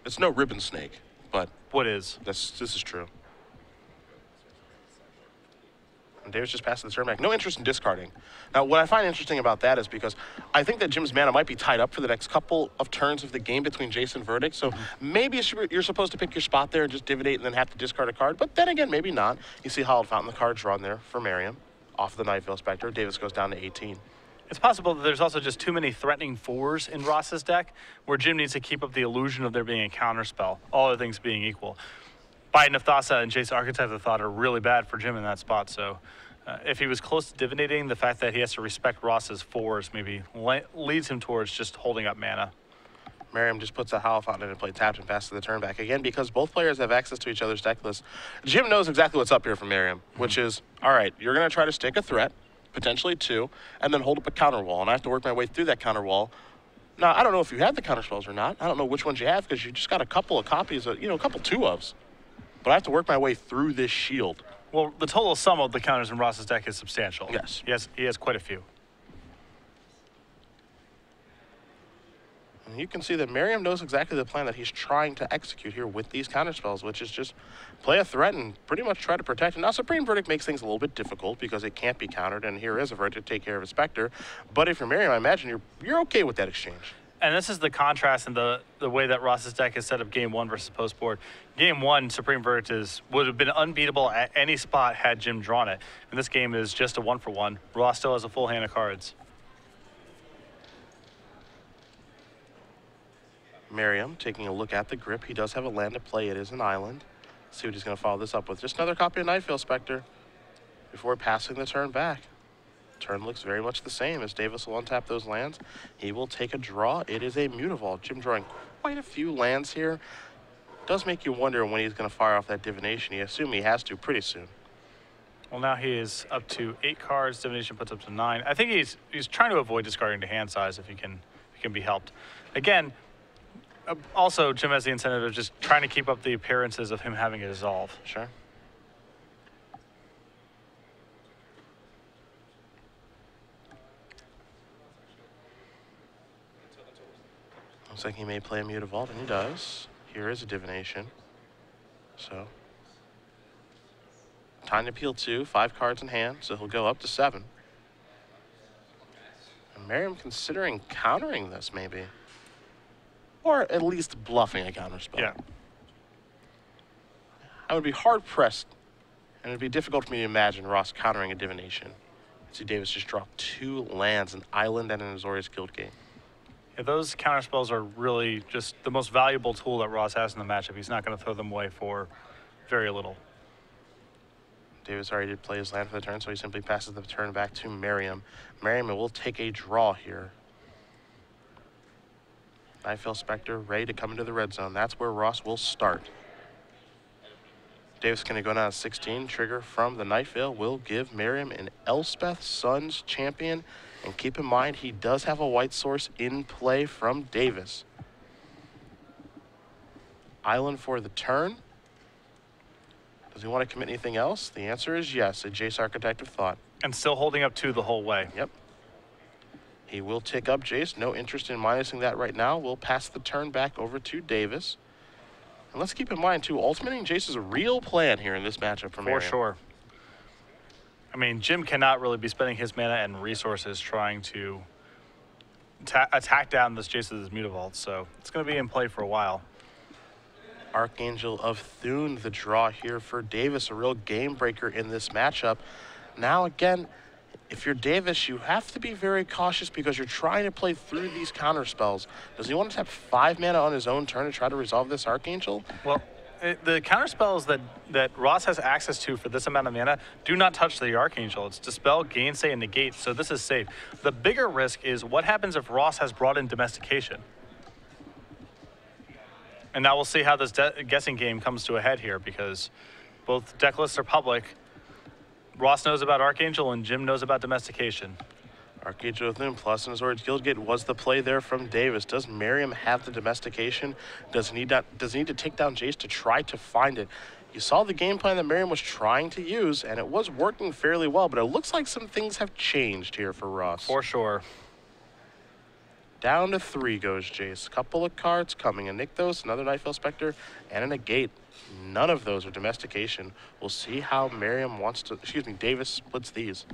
[SPEAKER 1] It's no ribbon snake, but
[SPEAKER 2] What is?
[SPEAKER 1] this this is true. And Davis just passing the turn back. No interest in discarding. Now, what I find interesting about that is because I think that Jim's mana might be tied up for the next couple of turns of the game between Jason Verdict. So mm-hmm. maybe you're supposed to pick your spot there and just dividate and then have to discard a card. But then again, maybe not. You see Hallowed Fountain, the card drawn there for Merriam off the Nightveil Spectre. Davis goes down to 18.
[SPEAKER 2] It's possible that there's also just too many threatening fours in Ross's deck, where Jim needs to keep up the illusion of there being a counterspell, all other things being equal. Bident of Thassa and Jace Architect of Thought are really bad for Jim in that spot, so uh, if he was close to divinating, the fact that he has to respect Ross's fours maybe le- leads him towards just holding up mana.
[SPEAKER 1] Merriam just puts a Hallowed Fountain into play, tapped and passes the turn back. Again, because both players have access to each other's deck list, Jim knows exactly what's up here for Merriam, which is, all right, you're going to try to stick a threat, potentially two, and then hold up a counter wall. And I have to work my way through that counter wall. Now, I don't know if you have the counter spells or not. I don't know which ones you have because you just got a couple of copies, of, you know, a couple two ofs. But I have to work my way through this shield.
[SPEAKER 2] Well, the total sum of the counters in Ross's deck is substantial.
[SPEAKER 1] Yes.
[SPEAKER 2] He has, he has quite a few.
[SPEAKER 1] And you can see that Merriam knows exactly the plan that he's trying to execute here with these counterspells, which is just play a threat and pretty much try to protect it. Now, Supreme Verdict makes things a little bit difficult because it can't be countered, and here is a verdict to take care of a Spectre. But if you're Merriam, I imagine you're, you're okay with that exchange.
[SPEAKER 2] And this is the contrast in the, the way that Ross's deck is set up game one versus post board. Game one, Supreme Verdict is, would have been unbeatable at any spot had Jim drawn it. And this game is just a one for one. Ross still has a full hand of cards.
[SPEAKER 1] Merriam taking a look at the grip. He does have a land to play. It is an island. See what he's going to follow this up with. Just another copy of Nightveil Spectre before passing the turn back. Turn looks very much the same as Davis will untap those lands. He will take a draw. It is a Mutavault. Jim drawing quite a few lands here. Does make you wonder when he's going to fire off that divination. You assume he has to pretty soon.
[SPEAKER 2] Well, now he is up to eight cards. Divination puts up to nine. I think he's he's trying to avoid discarding to hand size if he can if he can be helped. Again, Uh, also Jim has the incentive of just trying to keep up the appearances of him having a dissolve.
[SPEAKER 1] Sure. Looks like he may play a Mutavault, and he does. Here is a Divination. So, time to peel two, five cards in hand, so he'll go up to seven. And considering countering this, maybe. Or at least bluffing a counterspell.
[SPEAKER 2] Yeah.
[SPEAKER 1] I would be hard pressed, and it'd be difficult for me to imagine Ross countering a divination. See Davis just drop two lands, an island and an Azorius Guildgate.
[SPEAKER 2] Yeah, those counterspells are really just the most valuable tool that Ross has in the matchup. He's not going to throw them away for very little.
[SPEAKER 1] Davis already did play his land for the turn, so he simply passes the turn back to Merriam. Merriam will take a draw here. Nightveil Spectre ready to come into the red zone. That's where Ross will start. Davis going to go down 16. Trigger from the Veil will give Merriam an Elspeth Suns champion. And keep in mind, he does have a white source in play from Davis. Island for the turn. Does he want to commit anything else? The answer is yes, a Jace Architect of Thought.
[SPEAKER 2] And still holding up two the whole way.
[SPEAKER 1] Yep. He will tick up Jace. No interest in minusing that right now. We'll pass the turn back over to Davis. And let's keep in mind, too, ultimating Jace is a real plan here in this matchup for
[SPEAKER 2] For
[SPEAKER 1] Merriam.
[SPEAKER 2] sure. I mean, Jim cannot really be spending his mana and resources trying to attack down this Jace with his Mutavault, so it's going to be in play for a while.
[SPEAKER 1] Archangel of Thune, the draw here for Davis, a real game breaker in this matchup. Now, again, if you're Davis, you have to be very cautious because you're trying to play through these counter spells. Does he want to tap five mana on his own turn to try to resolve this Archangel?
[SPEAKER 2] Well, it, the counter spells that, that Ross has access to for this amount of mana do not touch the Archangel. It's Dispel, Gainsay, and Negate, so this is safe. The bigger risk is what happens if Ross has brought in Domestication? And now we'll see how this guessing game comes to a head here because both deck lists are public. Ross knows about Archangel and Jim knows about Domestication.
[SPEAKER 1] Archangel of Thune plus an Azorius Guildgate was the play there from Davis. Does Merriam have the domestication? Does he need that, does he need to take down Jace to try to find it? You saw the game plan that Merriam was trying to use, and it was working fairly well, but it looks like some things have changed here for Ross.
[SPEAKER 2] For sure.
[SPEAKER 1] Down to three goes Jace. Couple of cards coming. A Nykthos, another Nightveil Spectre, and a Negate. None of those are domestication. We'll see how Merriam wants to, excuse me, Davis splits these.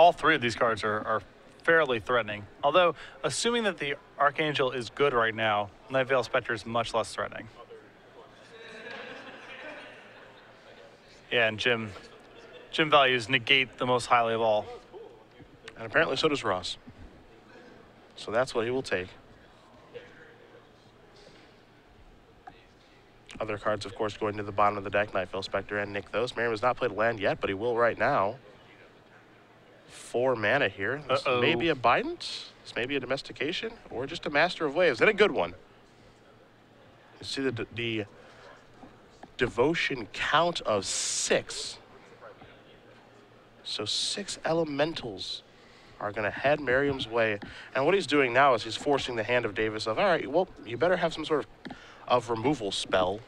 [SPEAKER 2] all three of these cards are, are fairly threatening. Although, assuming that the Archangel is good right now, Nightveil Spectre is much less threatening. Yeah, and Jim, Jim values negate the most highly of all.
[SPEAKER 1] And apparently so does Ross. So that's what he will take. Other cards, of course, going to the bottom of the deck, Nightveil Spectre and Nykthos. Merriam has not played land yet, but he will right now. Four mana here. This
[SPEAKER 2] Uh-oh.
[SPEAKER 1] may be a Bident, this may be a Domestication, or just a Master of Waves, and a good one. You see the, the devotion count of six. So six elementals are going to head Merriam's way. And what he's doing now is he's forcing the hand of Davis of, all right, well, you better have some sort of, of removal spell.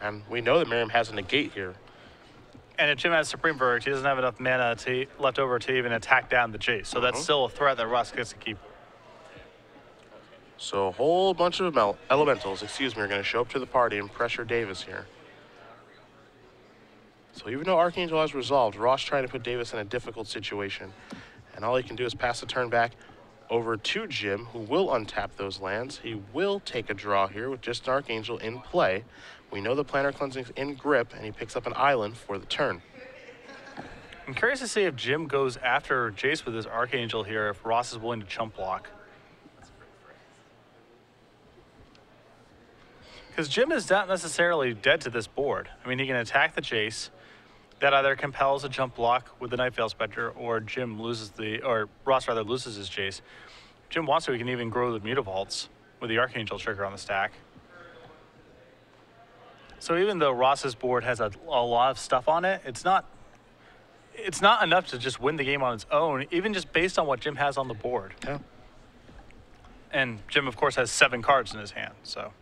[SPEAKER 1] And we know that Merriam has a negate here.
[SPEAKER 2] And if Jim has Supreme Verdict, he doesn't have enough mana to, left over to even attack down the Jace. So that's
[SPEAKER 1] Mhm.
[SPEAKER 2] still a threat that Ross gets to keep.
[SPEAKER 1] So a whole bunch of elementals, excuse me, are going to show up to the party and pressure Davis here. So even though Archangel has resolved, Ross trying to put Davis in a difficult situation. And all he can do is pass the turn back over to Jim, who will untap those lands. He will take a draw here with just an Archangel in play. We know the Planar Cleansing's in grip, and he picks up an island for the turn.
[SPEAKER 2] I'm curious to see if Jim goes after Jace with his Archangel here, if Ross is willing to chump block. Because Jim is not necessarily dead to this board. I mean, he can attack the Jace. That either compels a chump block with the Night Veil Spectre, or Jim loses the, or Ross rather loses his Jace. Jim wants to, he can even grow the Mutavaults with the Archangel trigger on the stack. So even though Ross's board has a, a lot of stuff on it, it's not it's not enough to just win the game on its own, even just based on what Jim has on the board.
[SPEAKER 1] Yeah.
[SPEAKER 2] And Jim, of course, has seven cards in his hand. So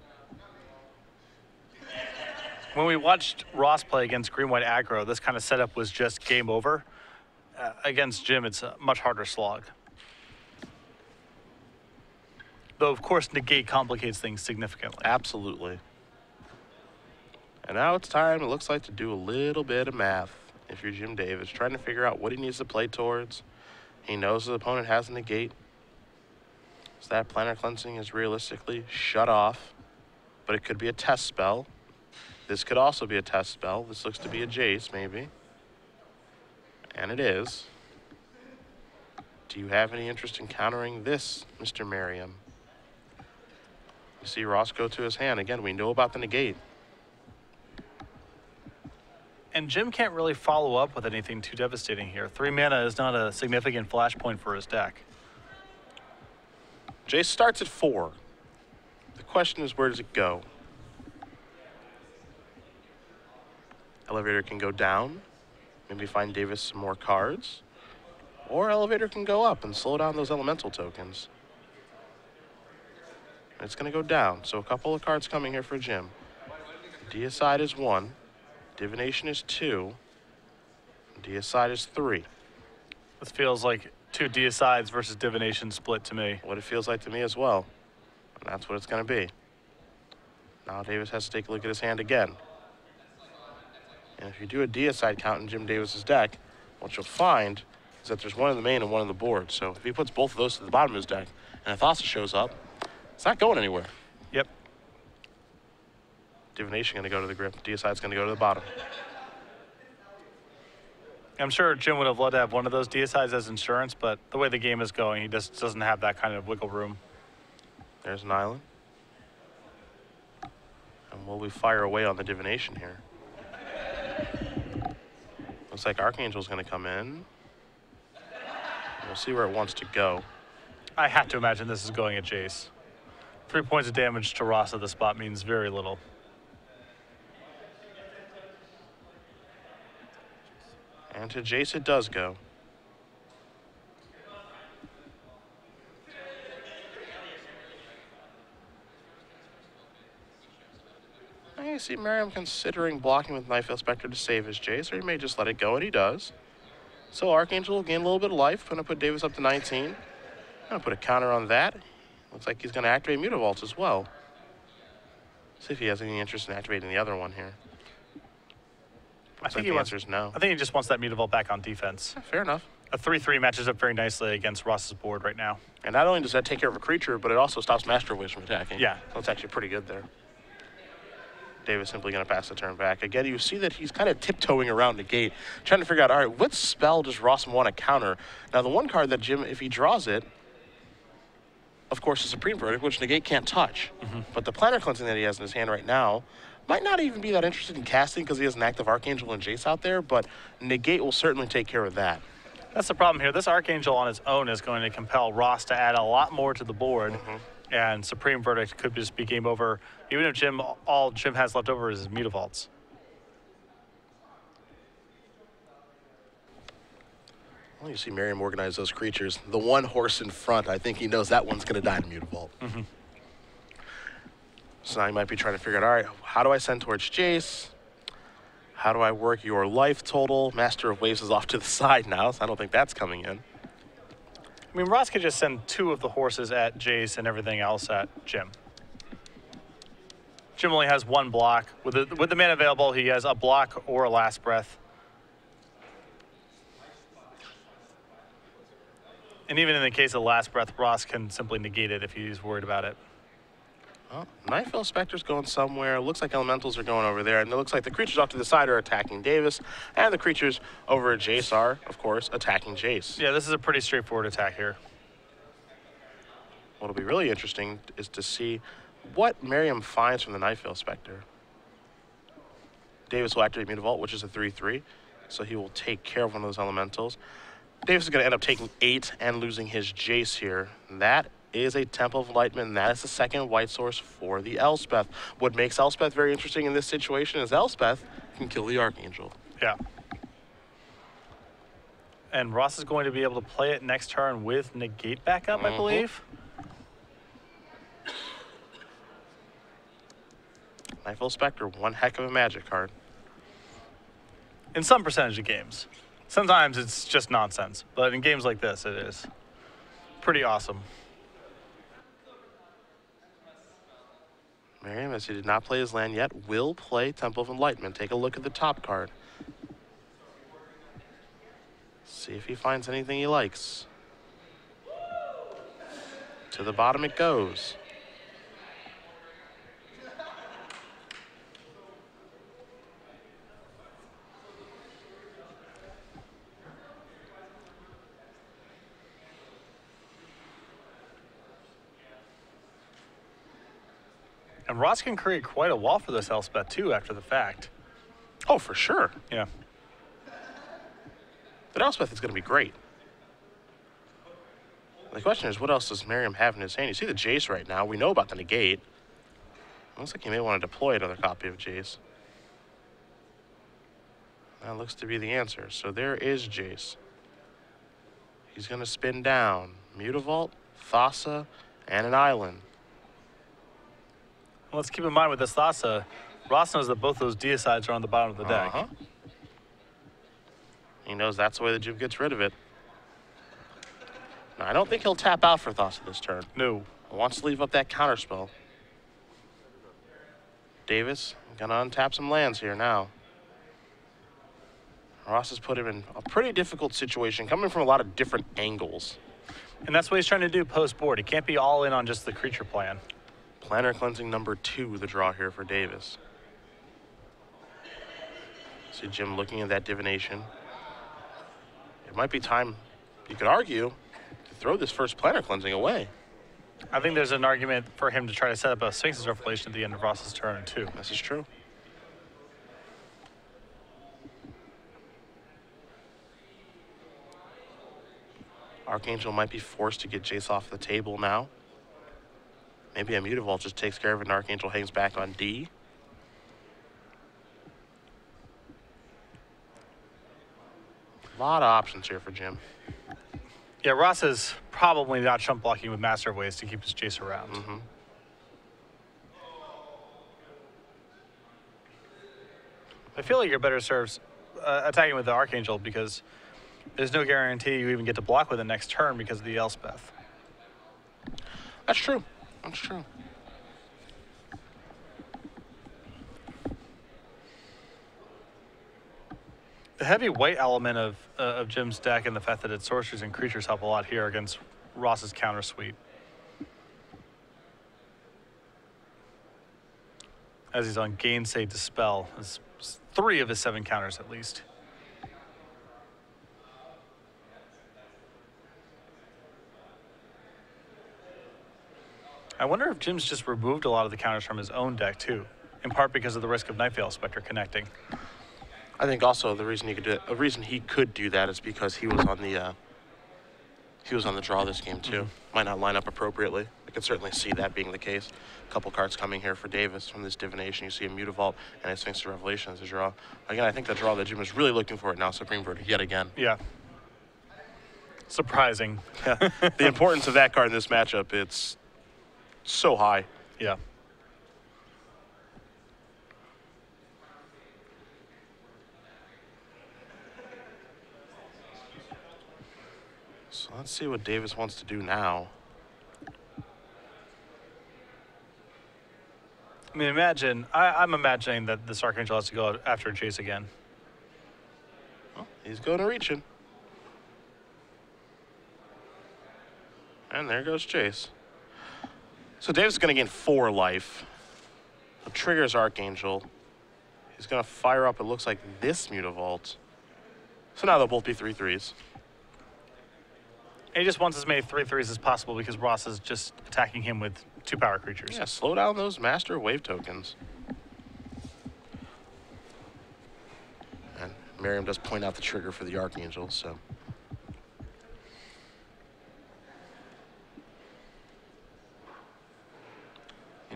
[SPEAKER 2] when we watched Ross play against Green White Aggro, this kind of setup was just game over. Uh, against Jim, it's a much harder slog. Though, of course, negate complicates things significantly.
[SPEAKER 1] Absolutely. And now it's time, it looks like, to do a little bit of math. If you're Jim Davis, trying to figure out what he needs to play towards. He knows his opponent has a negate. So that planar cleansing is realistically shut off. But it could be a test spell. This could also be a test spell. This looks to be a Jace, maybe. And it is. Do you have any interest in countering this, Mr. Merriam? You see Ross go to his hand. Again, we know about the negate.
[SPEAKER 2] And Jim can't really follow up with anything too devastating here. Three mana is not a significant flashpoint for his deck.
[SPEAKER 1] Jace starts at four. The question is, where does it go? Elevator can go down, maybe find Davis some more cards, or Elevator can go up and slow down those elemental tokens. It's going to go down, so a couple of cards coming here for Jim. Deicide is one, Divination is two, Deicide is three.
[SPEAKER 2] This feels like two deicides versus divination split to me.
[SPEAKER 1] what it feels like to me as well. And that's what it's going to be. Now Davis has to take a look at his hand again. And if you do a deicide count in Jim Davis's deck, what you'll find is that there's one in the main and one in the board. So if he puts both of those to the bottom of his deck and a Thassa shows up, it's not going anywhere.
[SPEAKER 2] Yep.
[SPEAKER 1] Divination going to go to the grip. Deicide's going to go to the bottom.
[SPEAKER 2] I'm sure Jim would have loved to have one of those deicides as insurance, but the way the game is going, he just doesn't have that kind of wiggle room.
[SPEAKER 1] There's an island. And will we fire away on the divination here? Looks like Archangel's going to come in. We'll see where it wants to go.
[SPEAKER 2] I have to imagine this is going at Jace. Three points of damage to Ross at the spot means very little.
[SPEAKER 1] And to Jace it does go. I see Merriam considering blocking with Nightveil Spectre to save his Jace, or he may just let it go, and he does. So Archangel will gain a little bit of life. Gonna put Davis up to 19. Gonna put a counter on that. Looks like he's gonna activate Mutavault as well. See if he has any interest in activating the other one here.
[SPEAKER 2] I
[SPEAKER 1] Looks
[SPEAKER 2] think he
[SPEAKER 1] the answer is no.
[SPEAKER 2] I think he just wants that Mutavault back on defense.
[SPEAKER 1] Fair enough.
[SPEAKER 2] A 3-3 matches up very nicely against Ross's board right now.
[SPEAKER 1] And not only does that take care of a creature, but it also stops Master Waves from attacking.
[SPEAKER 2] Yeah.
[SPEAKER 1] So it's actually pretty good there. Davis simply going to pass the turn back. Again, you see that he's kind of tiptoeing around the gate, trying to figure out, all right, what spell does Ross want to counter? Now, the one card that Jim, if he draws it, of course, the Supreme Verdict, which Negate can't touch. Mm-hmm. But the Planar Cleansing that he has in his hand right now might not even be that interested in casting because he has an active Archangel and Jace out there, but Negate will certainly take care of that.
[SPEAKER 2] That's the problem here. This Archangel on its own is going to compel Ross to add a lot more to the board, mm-hmm. and Supreme Verdict could just be game over. Even if Jim, all Jim has left over is his Mutavaults.
[SPEAKER 1] Well, you see Merriam organize those creatures. The one horse in front, I think he knows that one's going to die to Mutavault. Mm-hmm. So now you might be trying to figure out, all right, how do I send towards Jace? How do I work your life total? Master of Waves is off to the side now, so I don't think that's coming in.
[SPEAKER 2] I mean, Ross could just send two of the horses at Jace and everything else at Jim. Jim only has one block. With the, with the man available, he has a block or a last breath. And even in the case of last breath, Ross can simply negate it if he's worried about it.
[SPEAKER 1] Oh, well, Nightveil Spectre's going somewhere. Looks like Elementals are going over there. And it looks like the creatures off to the side are attacking Davis. And the creatures over at Jace are, of course, attacking Jace.
[SPEAKER 2] Yeah, this is a pretty straightforward attack here.
[SPEAKER 1] What'll be really interesting is to see what Merriam finds from the Nightveil Spectre. Davis will activate Mutavault, which is a 3-3, so he will take care of one of those elementals. Davis is going to end up taking eight and losing his Jace here. That is a Temple of Enlightenment, and that is the second white source for the Elspeth. What makes Elspeth very interesting in this situation is Elspeth can kill the Archangel.
[SPEAKER 2] Yeah. And Ross is going to be able to play it next turn with negate backup, I
[SPEAKER 1] Mhm.
[SPEAKER 2] believe.
[SPEAKER 1] Nightveil Spectre, one heck of a magic card.
[SPEAKER 2] In some percentage of games. Sometimes it's just nonsense, but in games like this, it is pretty awesome.
[SPEAKER 1] Merriam, as he did not play his land yet, will play Temple of Enlightenment. Take a look at the top card. See if he finds anything he likes. To the bottom it goes.
[SPEAKER 2] And Ross can create quite a wall for this Elspeth too after the fact.
[SPEAKER 1] Oh, for sure.
[SPEAKER 2] Yeah.
[SPEAKER 1] But Elspeth is going to be great. The question is, what else does Merriam have in his hand? You see the Jace right now. We know about the negate. Looks like he may want to deploy another copy of Jace. That looks to be the answer. So there is Jace. He's going to spin down Mutavault, Thassa, and an island.
[SPEAKER 2] Let's keep in mind with this Thassa, Ross knows that both those deicides are on the bottom of the deck.
[SPEAKER 1] Uh-huh. He knows that's the way the Jim gets rid of it. Now, I don't think he'll tap out for Thassa this turn.
[SPEAKER 2] No.
[SPEAKER 1] He wants to leave up that counterspell. Davis gonna untap some lands here now. Ross has put him in a pretty difficult situation, coming from a lot of different angles.
[SPEAKER 2] And that's what he's trying to do post board. He can't be all in on just the creature plan.
[SPEAKER 1] Planar cleansing number two, the draw here for Davis. See Jim looking at that divination. It might be time, you could argue, to throw this first planar cleansing away.
[SPEAKER 2] I think there's an argument for him to try to set up a Sphinx's Revelation at the end of Ross's turn, too.
[SPEAKER 1] This is true. Archangel might be forced to get Jace off the table now. Maybe a Mutavault just takes care of it and Archangel hangs back on D. A lot of options here for Jim.
[SPEAKER 2] Yeah, Ross is probably not chump blocking with Master of Waves to keep his Jace around.
[SPEAKER 1] Mm-hmm.
[SPEAKER 2] I feel like you're better served uh, attacking with the Archangel because there's no guarantee you even get to block with the next turn because of the Elspeth.
[SPEAKER 1] That's true. That's true.
[SPEAKER 2] The heavy white element of, uh, of Jim's deck and the fact that its sorceries and creatures help a lot here against Ross's counter suite. As he's on Gainsay Dispel, it's three of his seven counters at least. I wonder if Jim's just removed a lot of the counters from his own deck too, in part because of the risk of Nightveil Spectre connecting.
[SPEAKER 1] I think also the reason he could do it, a reason he could do that is because he was on the uh, he was on the draw this game too. Might not line up appropriately. I could certainly see that being the case. A couple cards coming here for Davis from this divination. You see a Mutavault and a Sphinx's Revelation as a draw. Again, I think the draw that Jim is really looking for it now, Supreme Verdict, yet again.
[SPEAKER 2] Yeah. Surprising.
[SPEAKER 1] Yeah. the importance of that card in this matchup, it's so high.
[SPEAKER 2] Yeah.
[SPEAKER 1] So let's see what Davis wants to do now.
[SPEAKER 2] I mean, imagine, I, I'm imagining that this Archangel has to go after Jace again.
[SPEAKER 1] Well, he's going to reach him. And there goes Jace. So Davis is going to gain four life. So triggers Archangel. He's going to fire up, it looks like this Mutavault. So now they'll both be three threes.
[SPEAKER 2] And he just wants as many three threes as possible because Ross is just attacking him with two power creatures.
[SPEAKER 1] Yeah, slow down those Master Wave tokens. And Merriam does point out the trigger for the Archangel, so.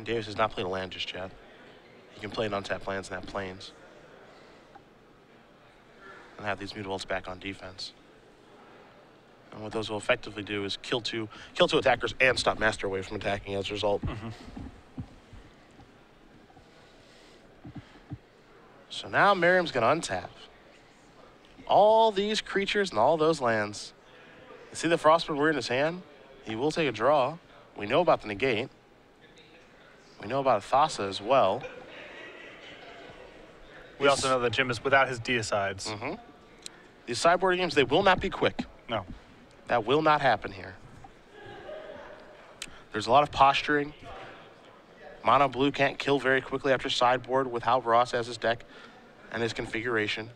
[SPEAKER 1] And Davis has not played a land just yet. He can play an untapped lands and have planes. And have these mutavaults back on defense. And what those will effectively do is kill two, kill two attackers and stop Master Wave from attacking as a result. Mm-hmm. So now Merriam's going to untap all these creatures and all those lands. You see the Frostburn Weird in his hand? He will take a draw. We know about the negate. We know about Thassa as well.
[SPEAKER 2] We also know that Jim is without his deicides.
[SPEAKER 1] Mm-hmm. These sideboard games, they will not be quick.
[SPEAKER 2] No.
[SPEAKER 1] That will not happen here. There's a lot of posturing. Mono Blue can't kill very quickly after sideboard with how Ross has his deck and his configuration.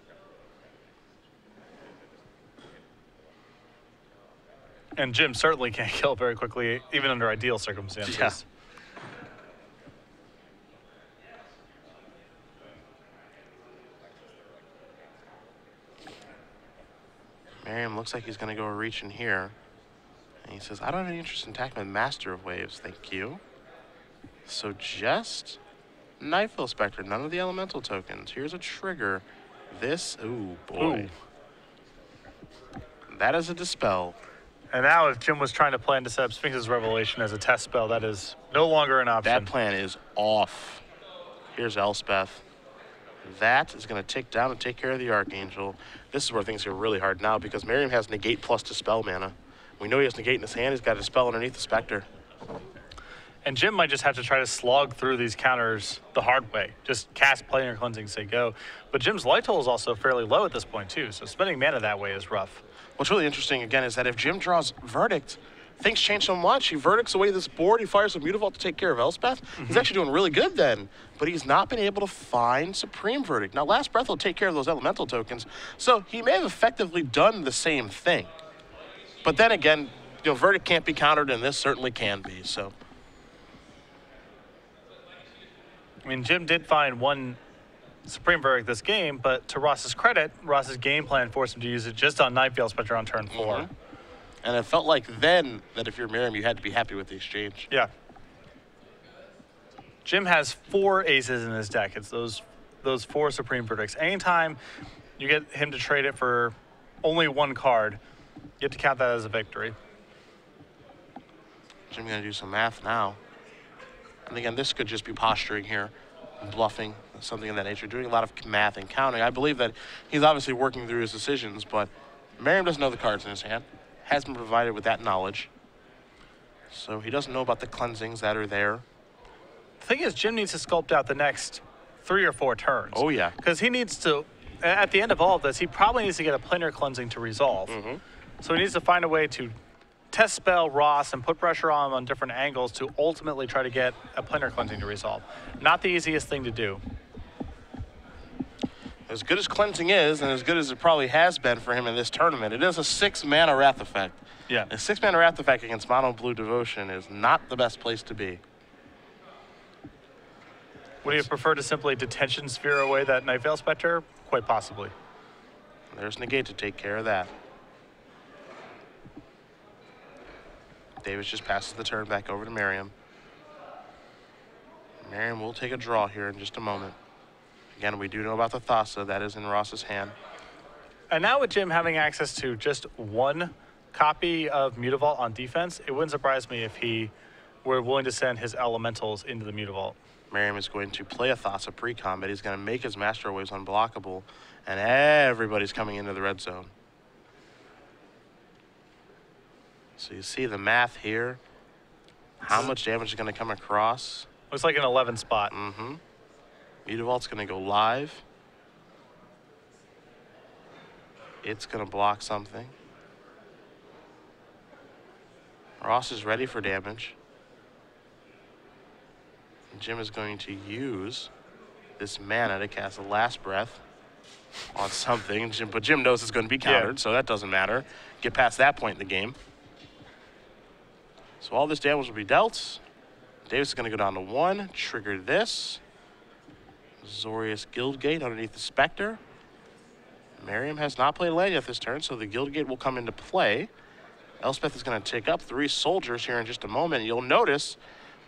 [SPEAKER 2] And Jim certainly can't kill very quickly, even under ideal circumstances.
[SPEAKER 1] Yeah. Looks like he's going to go reach in here. And he says, I don't have any interest in attacking with Master of Waves, thank you. So just Nightveil Spectre, none of the elemental tokens. Here's a trigger. This, ooh, boy. That is a dispel.
[SPEAKER 2] And now, if Jim was trying to plan to set up Sphinx's Revelation as a test spell, that is no longer an option.
[SPEAKER 1] That plan is off. Here's Elspeth. That is going to tick down and take care of the Archangel. This is where things get really hard now because Merriam has negate plus dispel mana. We know he has negate in his hand. He's got a dispel underneath the Spectre.
[SPEAKER 2] And Jim might just have to try to slog through these counters the hard way. Just cast planar cleansing, say go. But Jim's light total is also fairly low at this point too, so spending mana that way is rough.
[SPEAKER 1] What's really interesting again is that if Jim draws verdict, things change so much. He verdicts away this board. He fires a Mutavault to take care of Elspeth.
[SPEAKER 2] Mm-hmm.
[SPEAKER 1] He's actually doing really good then, but he's not been able to find Supreme Verdict. Now, Last Breath will take care of those elemental tokens, so he may have effectively done the same thing. But then again, you know, Verdict can't be countered, and this certainly can be. So,
[SPEAKER 2] I mean, Jim did find one Supreme Verdict this game, but to Ross's credit, Ross's game plan forced him to use it just on Nightveil Spectre on turn 4
[SPEAKER 1] Mhm. And it felt like then that if you're Merriam, you had to be happy with the exchange.
[SPEAKER 2] Yeah. Jim has four aces in his deck. It's those those four Supreme Verdicts. Anytime you get him to trade it for only one card, you have to count that as a victory.
[SPEAKER 1] Jim's gonna do some math now. And again, this could just be posturing here, bluffing, something of that nature, doing a lot of math and counting. I believe that he's obviously working through his decisions, but Merriam doesn't know the cards in his hand, has been provided with that knowledge. So he doesn't know about the cleansings that are there.
[SPEAKER 2] The thing is, Jim needs to sculpt out the next three or four turns.
[SPEAKER 1] Oh, yeah.
[SPEAKER 2] Because he needs to, at the end of all of this, he probably needs to get a planar cleansing to resolve.
[SPEAKER 1] Mm-hmm.
[SPEAKER 2] So he needs to find a way to test spell Ross and put pressure on him on different angles to ultimately try to get a planar cleansing to resolve. Not the easiest thing to do.
[SPEAKER 1] As good as cleansing is, and as good as it probably has been for him in this tournament, it is a six mana wrath effect.
[SPEAKER 2] Yeah.
[SPEAKER 1] A six mana wrath effect against mono blue devotion is not the best place to be.
[SPEAKER 2] Would you prefer to simply detention sphere away that Nightveil Spectre? Quite possibly.
[SPEAKER 1] There's Negate to take care of that. Davis just passes the turn back over to Merriam. Merriam will take a draw here in just a moment. Again, we do know about the Thassa. That is in Ross's hand.
[SPEAKER 2] And now with Jim having access to just one copy of Mutavault on defense, it wouldn't surprise me if he were willing to send his elementals into the Mutavault.
[SPEAKER 1] Merriam is going to play a Thassa pre-combat. He's going to make his Master Waves unblockable, and everybody's coming into the red zone. So you see the math here. How much damage is going to come across?
[SPEAKER 2] Looks like an 11 spot.
[SPEAKER 1] Mm-hmm. Mutavault's gonna go live. It's gonna block something. Ross is ready for damage. And Jim is going to use this mana to cast a last breath on something. Jim, but Jim knows it's going to be
[SPEAKER 2] Yeah.
[SPEAKER 1] countered, so that doesn't matter. Get past that point in the game. So all this damage will be dealt. Davis is going to go down to one, trigger this. Azorius Guildgate underneath the Spectre. Merriam has not played land yet this turn, so the Guildgate will come into play. Elspeth is going to take up three soldiers here in just a moment. You'll notice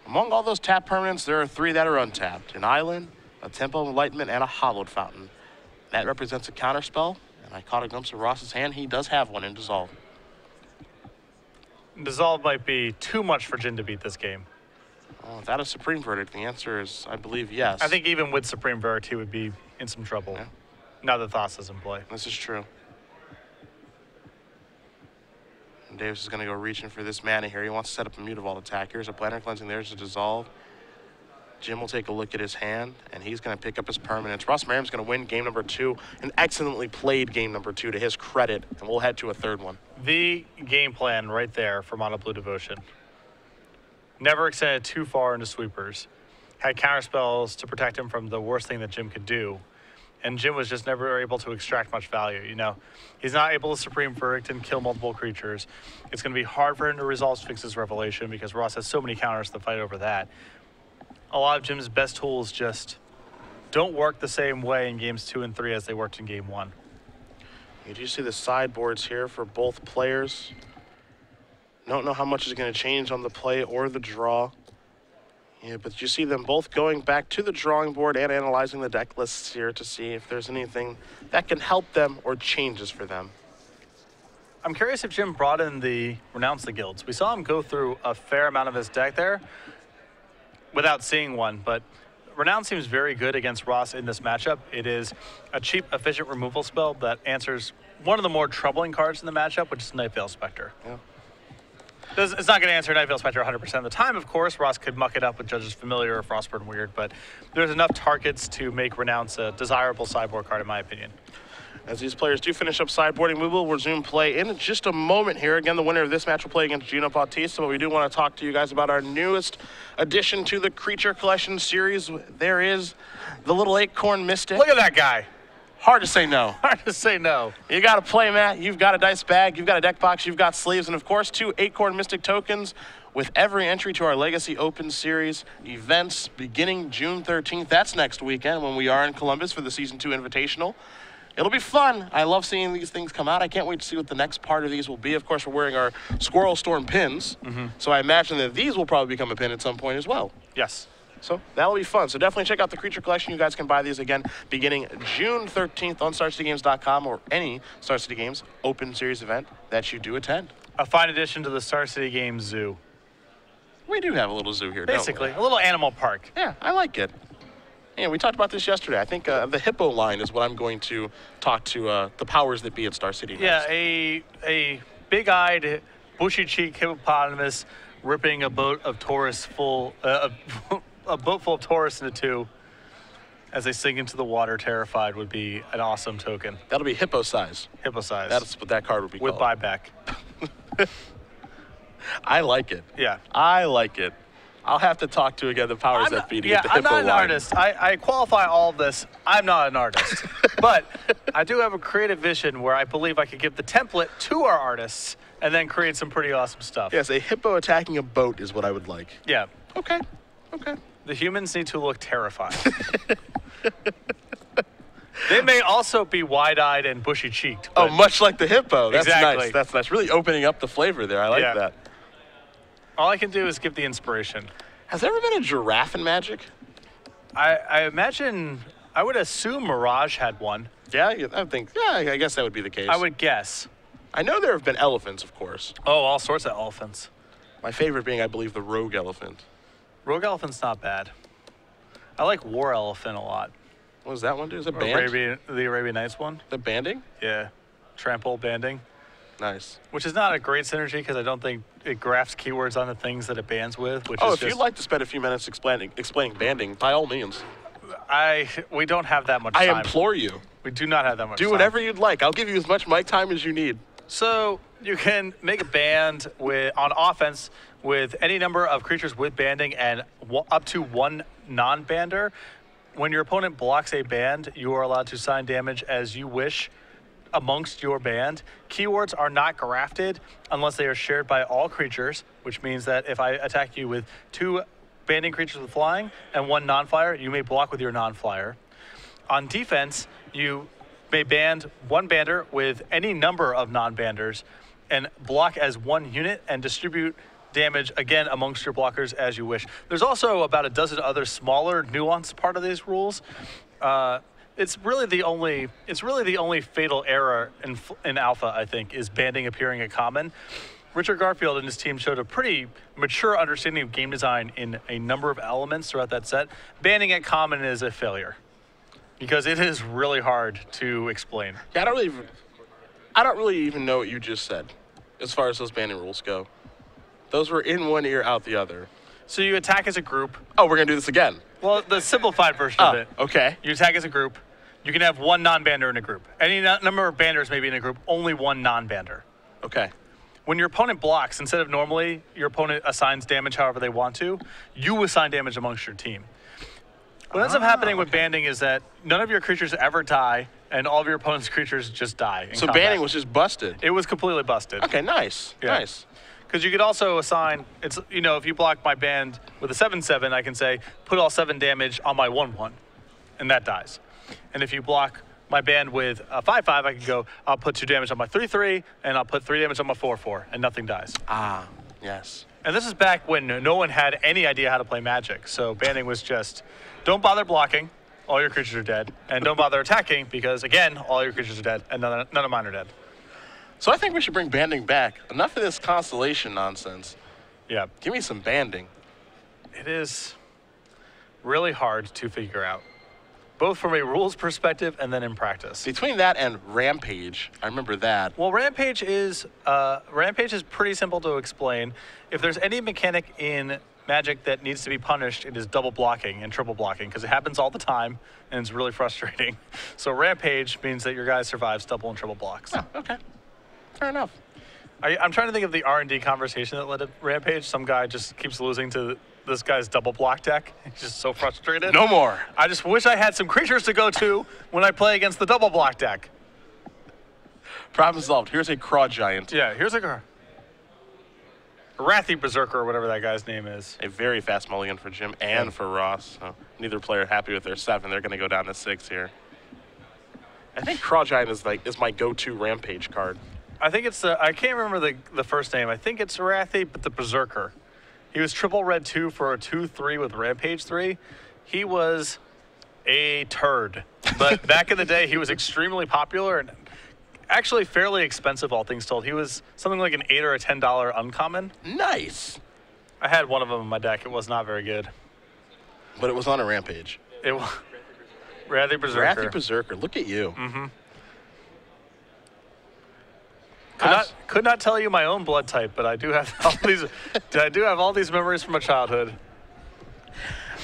[SPEAKER 1] among all those tap permanents, there are three that are untapped an island, a Temple of Enlightenment, and a Hallowed Fountain. That represents a counterspell, and I caught a glimpse of Ross's hand. He does have one in Dissolve.
[SPEAKER 2] Dissolve might be too much for Jim to beat this game.
[SPEAKER 1] Without a Supreme Verdict, the answer is, I believe, yes.
[SPEAKER 2] I think even with Supreme Verdict, he would be in some trouble.
[SPEAKER 1] Yeah.
[SPEAKER 2] Now that Thas is in play.
[SPEAKER 1] This is true. And Davis is going to go reaching for this mana here. He wants to set up a Mutavault attack. Here's a Planar Cleansing. There's a Dissolve. Jim will take a look at his hand, and he's going to pick up his permanents. Ross Merriam's going to win game number two, an excellently played game number two to his credit, and we'll head to a third one.
[SPEAKER 2] The game plan right there for Mono Blue Devotion. Never extended too far into sweepers. Had counterspells to protect him from the worst thing that Jim could do. And Jim was just never able to extract much value. You know, he's not able to Supreme Verdict and kill multiple creatures. It's going to be hard for him to resolve Sphinx's Revelation because Ross has so many counters to fight over that. A lot of Jim's best tools just don't work the same way in games two and three as they worked in game one.
[SPEAKER 1] You do see the sideboards here for both players. Don't know how much is going to change on the play or the draw. Yeah, but you see them both going back to the drawing board and analyzing the deck lists here to see if there's anything that can help them or changes for them.
[SPEAKER 2] I'm curious if Jim brought in the Renounce the Guilds. We saw him go through a fair amount of his deck there without seeing one, but Renounce seems very good against Ross in this matchup. It is a cheap, efficient removal spell that answers one of the more troubling cards in the matchup, which is Nightveil Spectre.
[SPEAKER 1] Yeah.
[SPEAKER 2] It's not going to answer Night Spectre 100% of the time, of course. Ross could muck it up with Judge's Familiar or Frostburn Weird, but there's enough targets to make Renounce a desirable sideboard card, in my opinion.
[SPEAKER 1] As these players do finish up sideboarding, we will resume play in just a moment here. Again, the winner of this match will play against Gino Bautista, but we do want to talk to you guys about our newest addition to the Creature Collection series. There is the little Acorn Mystic.
[SPEAKER 2] Look at that guy.
[SPEAKER 1] Hard to say no.
[SPEAKER 2] Hard to say no.
[SPEAKER 1] You got a play mat, you've got a dice bag, you've got a deck box, you've got sleeves, and of course, two Acorn Mystic tokens with every entry to our Legacy Open Series events beginning June 13th. That's next weekend when we are in Columbus for the Season 2 Invitational. It'll be fun. I love seeing these things come out. I can't wait to see what the next part of these will be. Of course, we're wearing our Squirrel Storm pins, mm-hmm. so I imagine that these will probably become a pin at some point as well.
[SPEAKER 2] Yes.
[SPEAKER 1] So that'll be fun. So definitely check out the Creature Collection. You guys can buy these again beginning June 13th on StarCityGames.com or any Star City Games Open Series event that you do attend.
[SPEAKER 2] A fine addition to the Star City Games Zoo.
[SPEAKER 1] We do have a little zoo here, don't we?
[SPEAKER 2] Basically, a little animal park.
[SPEAKER 1] Yeah, I like it. Yeah, we talked about this yesterday. I think uh, the hippo line is what I'm going to talk to uh, the powers that be at Star City.
[SPEAKER 2] Yeah,
[SPEAKER 1] next.
[SPEAKER 2] a a big-eyed, bushy-cheeked hippopotamus ripping a boat of tourists full, uh, a, a boat full of tourists into two, as they sink into the water, terrified, would be an awesome token.
[SPEAKER 1] That'll be hippo size.
[SPEAKER 2] Hippo size.
[SPEAKER 1] That's what that card would be
[SPEAKER 2] with
[SPEAKER 1] called.
[SPEAKER 2] buyback.
[SPEAKER 1] I like it.
[SPEAKER 2] Yeah.
[SPEAKER 1] I like it. I'll have to talk to again the powers
[SPEAKER 2] I'm
[SPEAKER 1] that be to
[SPEAKER 2] yeah,
[SPEAKER 1] get the
[SPEAKER 2] I'm
[SPEAKER 1] hippo
[SPEAKER 2] not an
[SPEAKER 1] line.
[SPEAKER 2] artist. I, I qualify all of this. I'm not an artist. but I do have a creative vision where I believe I could give the template to our artists and then create some pretty awesome stuff.
[SPEAKER 1] Yes, a hippo attacking a boat is what I would like.
[SPEAKER 2] Yeah.
[SPEAKER 1] Okay. Okay.
[SPEAKER 2] The humans need to look terrified. they may also be wide-eyed and bushy-cheeked.
[SPEAKER 1] Oh, much like the hippo. That's
[SPEAKER 2] Exactly.
[SPEAKER 1] nice. That's nice. Really opening up the flavor there. I like
[SPEAKER 2] Yeah.
[SPEAKER 1] that.
[SPEAKER 2] All I can do is give the inspiration.
[SPEAKER 1] Has there ever been a giraffe in Magic?
[SPEAKER 2] I, I imagine, I would assume Mirage had one.
[SPEAKER 1] Yeah, I think. Yeah, I guess that would be the case.
[SPEAKER 2] I would guess.
[SPEAKER 1] I know there have been elephants, of course.
[SPEAKER 2] Oh, all sorts of elephants.
[SPEAKER 1] My favorite being, I believe, the rogue elephant.
[SPEAKER 2] Rogue elephant's not bad. I like War Elephant a lot.
[SPEAKER 1] What does that one do? Is it band?
[SPEAKER 2] Arabian, the Arabian Nights one.
[SPEAKER 1] The banding?
[SPEAKER 2] Yeah. Trample banding,
[SPEAKER 1] Nice.
[SPEAKER 2] which is not a great synergy because I don't think it graphs keywords on the things that it bands with. Which
[SPEAKER 1] Oh,
[SPEAKER 2] is
[SPEAKER 1] if
[SPEAKER 2] just,
[SPEAKER 1] you'd like to spend a few minutes explaining explaining banding, by all means,
[SPEAKER 2] I we don't have that much
[SPEAKER 1] I
[SPEAKER 2] time.
[SPEAKER 1] implore you.
[SPEAKER 2] we do not have that much.
[SPEAKER 1] Do
[SPEAKER 2] time.
[SPEAKER 1] whatever you'd like. I'll give you as much mic time as you need.
[SPEAKER 2] So you can make a band with on offense with any number of creatures with banding and up to one non-bander. When your opponent blocks a band, you are allowed to assign damage as you wish amongst your band. Keywords are not grafted unless they are shared by all creatures, which means that if I attack you with two banding creatures with flying and one non-flyer, you may block with your non-flyer. On defense, you may band one bander with any number of non-banders and block as one unit and distribute damage again amongst your blockers as you wish. There's also about a dozen other smaller nuanced part of these rules. Uh, it's really the only it's really the only fatal error in in alpha I think is banding appearing at common. Richard Garfield and his team showed a pretty mature understanding of game design in a number of elements throughout that set. Banding at common is a failure because it is really hard to explain.
[SPEAKER 1] Yeah, I don't really, I don't really even know what you just said, as far as those banding rules go. Those were in one ear, out the other.
[SPEAKER 2] So you attack as a group.
[SPEAKER 1] Oh, we're gonna do this again.
[SPEAKER 2] Well, the simplified version
[SPEAKER 1] Ah,
[SPEAKER 2] of it.
[SPEAKER 1] okay.
[SPEAKER 2] You attack as a group. You can have one non-bander in a group. Any no- number of banders may be in a group. Only one non-bander.
[SPEAKER 1] Okay.
[SPEAKER 2] When your opponent blocks, instead of normally your opponent assigns damage however they want to, you assign damage amongst your team. What ends up happening with banding is that none of your creatures ever die, and all of your opponent's creatures just die. in
[SPEAKER 1] So
[SPEAKER 2] combat.
[SPEAKER 1] banding was just busted.
[SPEAKER 2] It was completely busted.
[SPEAKER 1] Okay, nice.
[SPEAKER 2] Yeah.
[SPEAKER 1] Nice.
[SPEAKER 2] Because you could also assign, it's you know, if you block my band with a 7 7, I can say, put all 7 damage on my 1 1, and that dies. And if you block my band with a 5 5, I can go, I'll put 2 damage on my 3 3, and I'll put 3 damage on my 4 4, and nothing dies.
[SPEAKER 1] Ah, yes.
[SPEAKER 2] And this is back when no one had any idea how to play Magic. So banding was just, don't bother blocking, all your creatures are dead, and don't bother attacking because again, all your creatures are dead, and none, none of mine are dead.
[SPEAKER 1] So I think we should bring banding back. Enough of this constellation nonsense.
[SPEAKER 2] Yeah,
[SPEAKER 1] Give me some banding.
[SPEAKER 2] it is really hard to figure out. both from a rules perspective and then in practice.
[SPEAKER 1] Between that and Rampage, I remember that.
[SPEAKER 2] Well, Rampage is uh, Rampage is pretty simple to explain. If there's any mechanic in Magic that needs to be punished, it is double blocking and triple blocking because it happens all the time and it's really frustrating. So Rampage means that your guy survives double and triple blocks.
[SPEAKER 1] Oh, okay. Fair enough.
[SPEAKER 2] I, I'm trying to think of the R and D conversation that led to Rampage. Some guy just keeps losing to this guy's double block deck. He's just so frustrated.
[SPEAKER 1] No more.
[SPEAKER 2] I just wish I had some creatures to go to when I play against the double block deck.
[SPEAKER 1] Problem solved. Here's a Craw Giant.
[SPEAKER 2] Yeah, here's a car. Wrathy Berserker, or whatever that guy's name is.
[SPEAKER 1] A very fast mulligan for Jim and for Ross. So neither player happy with their seven. They're going to go down to six here. I think Craw Giant is like is my go-to Rampage card.
[SPEAKER 2] I think it's the I can't remember the the first name. I think it's Wrathy, but the Berserker. He was triple red two for a two three with Rampage three. He was a turd, but back in the day, he was extremely popular and actually fairly expensive, all things told. He was something like an eight or a ten dollar uncommon.
[SPEAKER 1] Nice.
[SPEAKER 2] I had one of them in my deck. It was not very good.
[SPEAKER 1] But it was on a Rampage.
[SPEAKER 2] It was Wrathy Berserker.
[SPEAKER 1] Wrathy Berserker. Look at you. Mm-hmm.
[SPEAKER 2] Could not, could not tell you my own blood type, but I do have all these. I do have all these memories from my childhood.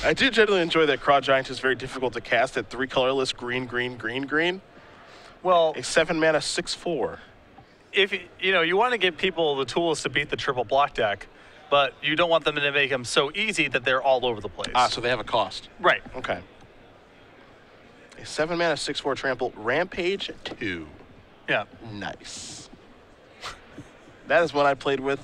[SPEAKER 1] I do generally enjoy that Craw Giant is very difficult to cast at three colorless green, green, green, green.
[SPEAKER 2] Well,
[SPEAKER 1] A seven mana six four.
[SPEAKER 2] if you know, you want to give people the tools to beat the triple block deck, but you don't want them to make them so easy that they're all over the place.
[SPEAKER 1] Ah, so they have a cost.
[SPEAKER 2] right.
[SPEAKER 1] Okay. A seven mana six four trample Rampage two.
[SPEAKER 2] Yeah.
[SPEAKER 1] Nice. That is one I played with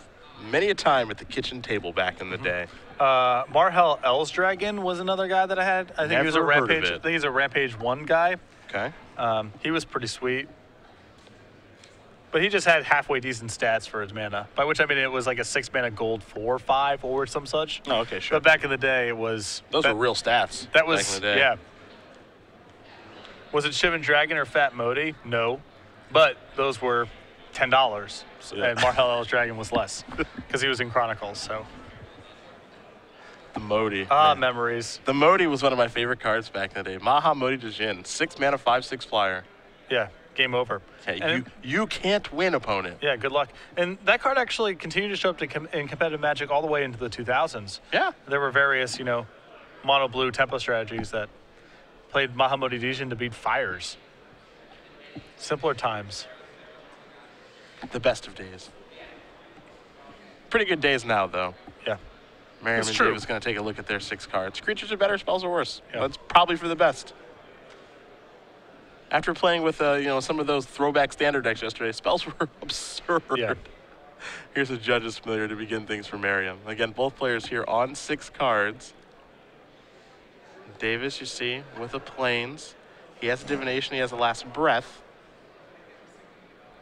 [SPEAKER 1] many a time at the kitchen table back in the day.
[SPEAKER 2] Uh, Marhault Elsdragon was another guy that I had. I think he was a
[SPEAKER 1] heard of
[SPEAKER 2] rampage.
[SPEAKER 1] it.
[SPEAKER 2] I think he's a rampage one guy.
[SPEAKER 1] Okay.
[SPEAKER 2] Um, he was pretty sweet. But he just had halfway decent stats for his mana. By which I mean it was like a six mana gold four five or some such.
[SPEAKER 1] Oh, okay, sure.
[SPEAKER 2] But back in the day, it was
[SPEAKER 1] Those
[SPEAKER 2] that,
[SPEAKER 1] were real stats.
[SPEAKER 2] That
[SPEAKER 1] back
[SPEAKER 2] was
[SPEAKER 1] in the day.
[SPEAKER 2] yeah. Was it Shivan Dragon or Fat Moti? No, but those were ten dollars,
[SPEAKER 1] Yeah.
[SPEAKER 2] and Marhault Elsdragon was less because he was in Chronicles. So
[SPEAKER 1] The Moti.
[SPEAKER 2] ah,
[SPEAKER 1] man.
[SPEAKER 2] memories.
[SPEAKER 1] The Moti was one of my favorite cards back in the day. Mahamoti Djinn. Six mana, five, six flyer.
[SPEAKER 2] Yeah, game over.
[SPEAKER 1] Okay,
[SPEAKER 2] And
[SPEAKER 1] you, you can't win, opponent.
[SPEAKER 2] yeah, good luck. And that card actually continued to show up to com- in competitive Magic all the way into the 2000s.
[SPEAKER 1] Yeah.
[SPEAKER 2] There were various, you know, mono blue tempo strategies that played Mahamoti Djinn to beat fires. Simpler times.
[SPEAKER 1] The best of days. Pretty good days now, though.
[SPEAKER 2] Yeah.
[SPEAKER 1] And
[SPEAKER 2] true.
[SPEAKER 1] Davis going to take a look at their six cards. Creatures are better, spells are worse.
[SPEAKER 2] Yeah.
[SPEAKER 1] That's probably for the best. After playing with, uh, you know, some of those throwback standard decks yesterday, spells were absurd.
[SPEAKER 2] Yeah.
[SPEAKER 1] Here's a judge's familiar to begin things for Merriam. Again, both players here on six cards. Davis, you see, with the planes. He has a divination. He has a last breath.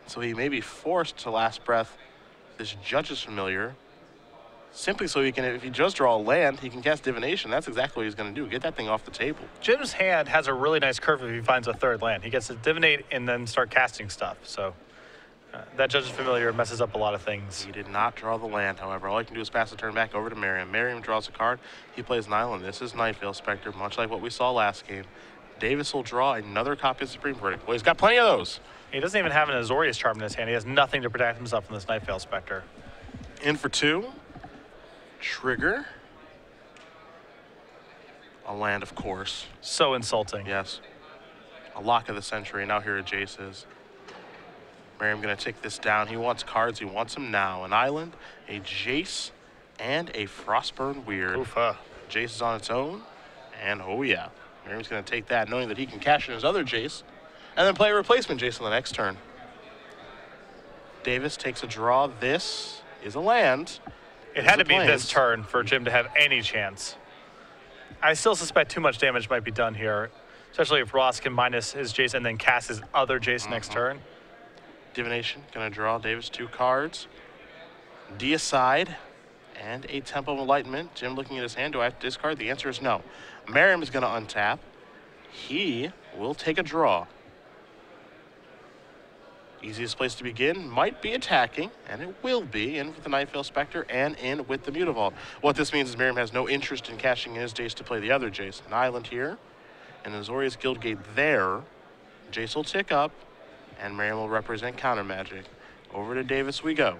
[SPEAKER 1] So he may be forced to last breath this judge's familiar simply so he can, if he does draw a land, he can cast divination. That's exactly what he's going to do. Get that thing off the table.
[SPEAKER 2] Jim's hand has a really nice curve if he finds a third land. He gets to divinate and then start casting stuff. So uh, that judge's familiar messes up a lot of things.
[SPEAKER 1] He did not draw the land, however. All he can do is pass the turn back over to Merriam. Merriam draws a card. He plays an island. This is Nightveil Spectre, much like what we saw last game. Davis will draw another copy of Supreme Verdict. Well, he's got plenty of those.
[SPEAKER 2] He doesn't even have an Azorius charm in his hand. He has nothing to protect himself from this Nightveil Spectre.
[SPEAKER 1] In for two. Trigger. A land, of course.
[SPEAKER 2] So insulting.
[SPEAKER 1] Yes. A lock of the century. Now here are Jace's. Merriam going to take this down. He wants cards. He wants them now. An island, a Jace, and a Frostburn Weird.
[SPEAKER 2] Oofa.
[SPEAKER 1] Jace is on its own. And oh yeah. Merriam's going to take that, knowing that he can cash in his other Jace. And then play a replacement Jace on the next turn. Davis takes a draw. This is a land.
[SPEAKER 2] It had to be this turn for Jim to have any chance. I still suspect too much damage might be done here, especially if Ross can minus his Jace and then cast his other Jace next
[SPEAKER 1] Uh-huh.
[SPEAKER 2] turn.
[SPEAKER 1] Divination, gonna draw Davis two cards. Deicide and a Temple of Enlightenment. Jim looking at his hand, do I have to discard? The answer is no. Merriam is gonna untap. He will take a draw. Easiest place to begin might be attacking, and it will be in with the Nightveil Spectre and in with the Mutavault. What this means is Merriam has no interest in cashing in his Jace to play the other Jace. An island here, and Azorius Guildgate there. Jace will tick up, and Merriam will represent counter magic. Over to Davis we go.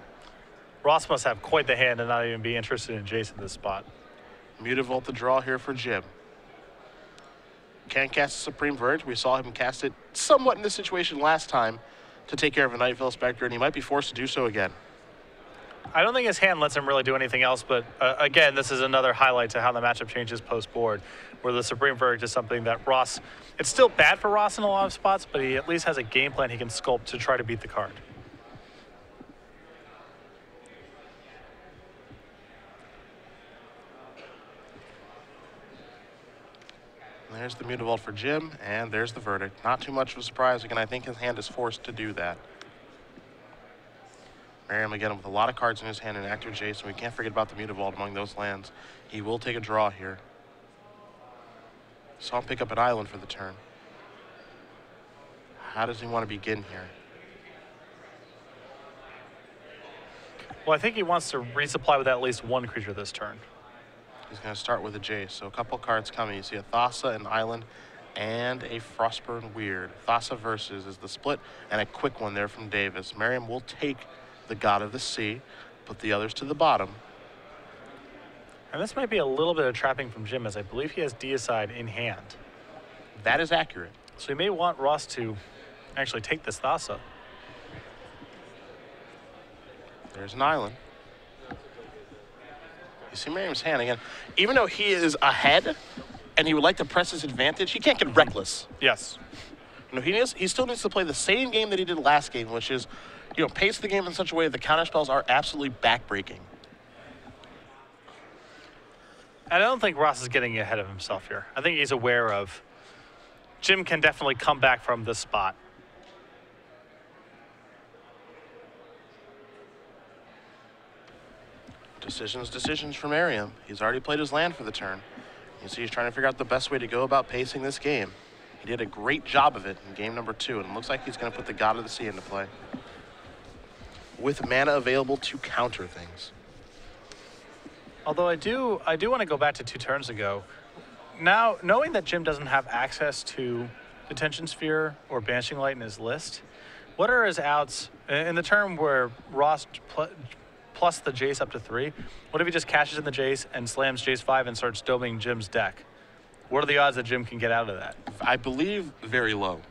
[SPEAKER 2] Ross must have quite the hand and not even be interested in Jace Jason this spot.
[SPEAKER 1] Mutavault the draw here for Jim. Can't cast a Supreme Verdict. We saw him cast it somewhat in this situation last time to take care of a Nightveil Spectre, and he might be forced to do so again.
[SPEAKER 2] I don't think his hand lets him really do anything else, but uh, again, this is another highlight to how the matchup changes post board, where the Supreme Verdict is something that Ross, it's still bad for Ross in a lot of spots, but he at least has a game plan he can sculpt to try to beat the card.
[SPEAKER 1] There's the Mutavault for Jim, and there's the verdict. Not too much of a surprise. Again, I think his hand is forced to do that. Merriam again with a lot of cards in his hand and active Jason. We can't forget about the Mutavault among those lands. He will take a draw here. Saw him pick up an island for the turn. How does he want to begin here?
[SPEAKER 2] Well, I think he wants to resupply with at least one creature this turn.
[SPEAKER 1] He's going to start with a Jace. So a couple cards coming. You see a Thassa, an Island, and a Frostburn Weird. Thassa versus is the split, and a quick one there from Davis. Merriam will take the God of the Sea, put the others to the bottom.
[SPEAKER 2] And this might be a little bit of trapping from Jim, as I believe he has Deicide in hand.
[SPEAKER 1] That is accurate.
[SPEAKER 2] So he may want Ross to actually take this Thassa.
[SPEAKER 1] There's an Island. You see Merriam's hand again. Even though he is ahead and he would like to press his advantage, he can't get reckless.
[SPEAKER 2] Yes.
[SPEAKER 1] You know, he needs, he still needs to play the same game that he did last game, which is, you know, pace the game in such a way that the counter spells are absolutely backbreaking.
[SPEAKER 2] And I don't think Ross is getting ahead of himself here. I think he's aware of Jim can definitely come back from this spot.
[SPEAKER 1] Decisions, decisions for Merriam. He's already played his land for the turn. You see, he's trying to figure out the best way to go about pacing this game. He did a great job of it in game number two, and it looks like he's going to put the God of the Sea into play. With mana available to counter things.
[SPEAKER 2] Although I do, I do want to go back to two turns ago. Now, knowing that Jim doesn't have access to Detention Sphere or Banishing Light in his list, what are his outs in the term where Ross plus the Jace up to three? What if he just cashes in the Jace and slams Jace five and starts doming Jim's deck? What are the odds that Jim can get out of that?
[SPEAKER 1] I believe very low.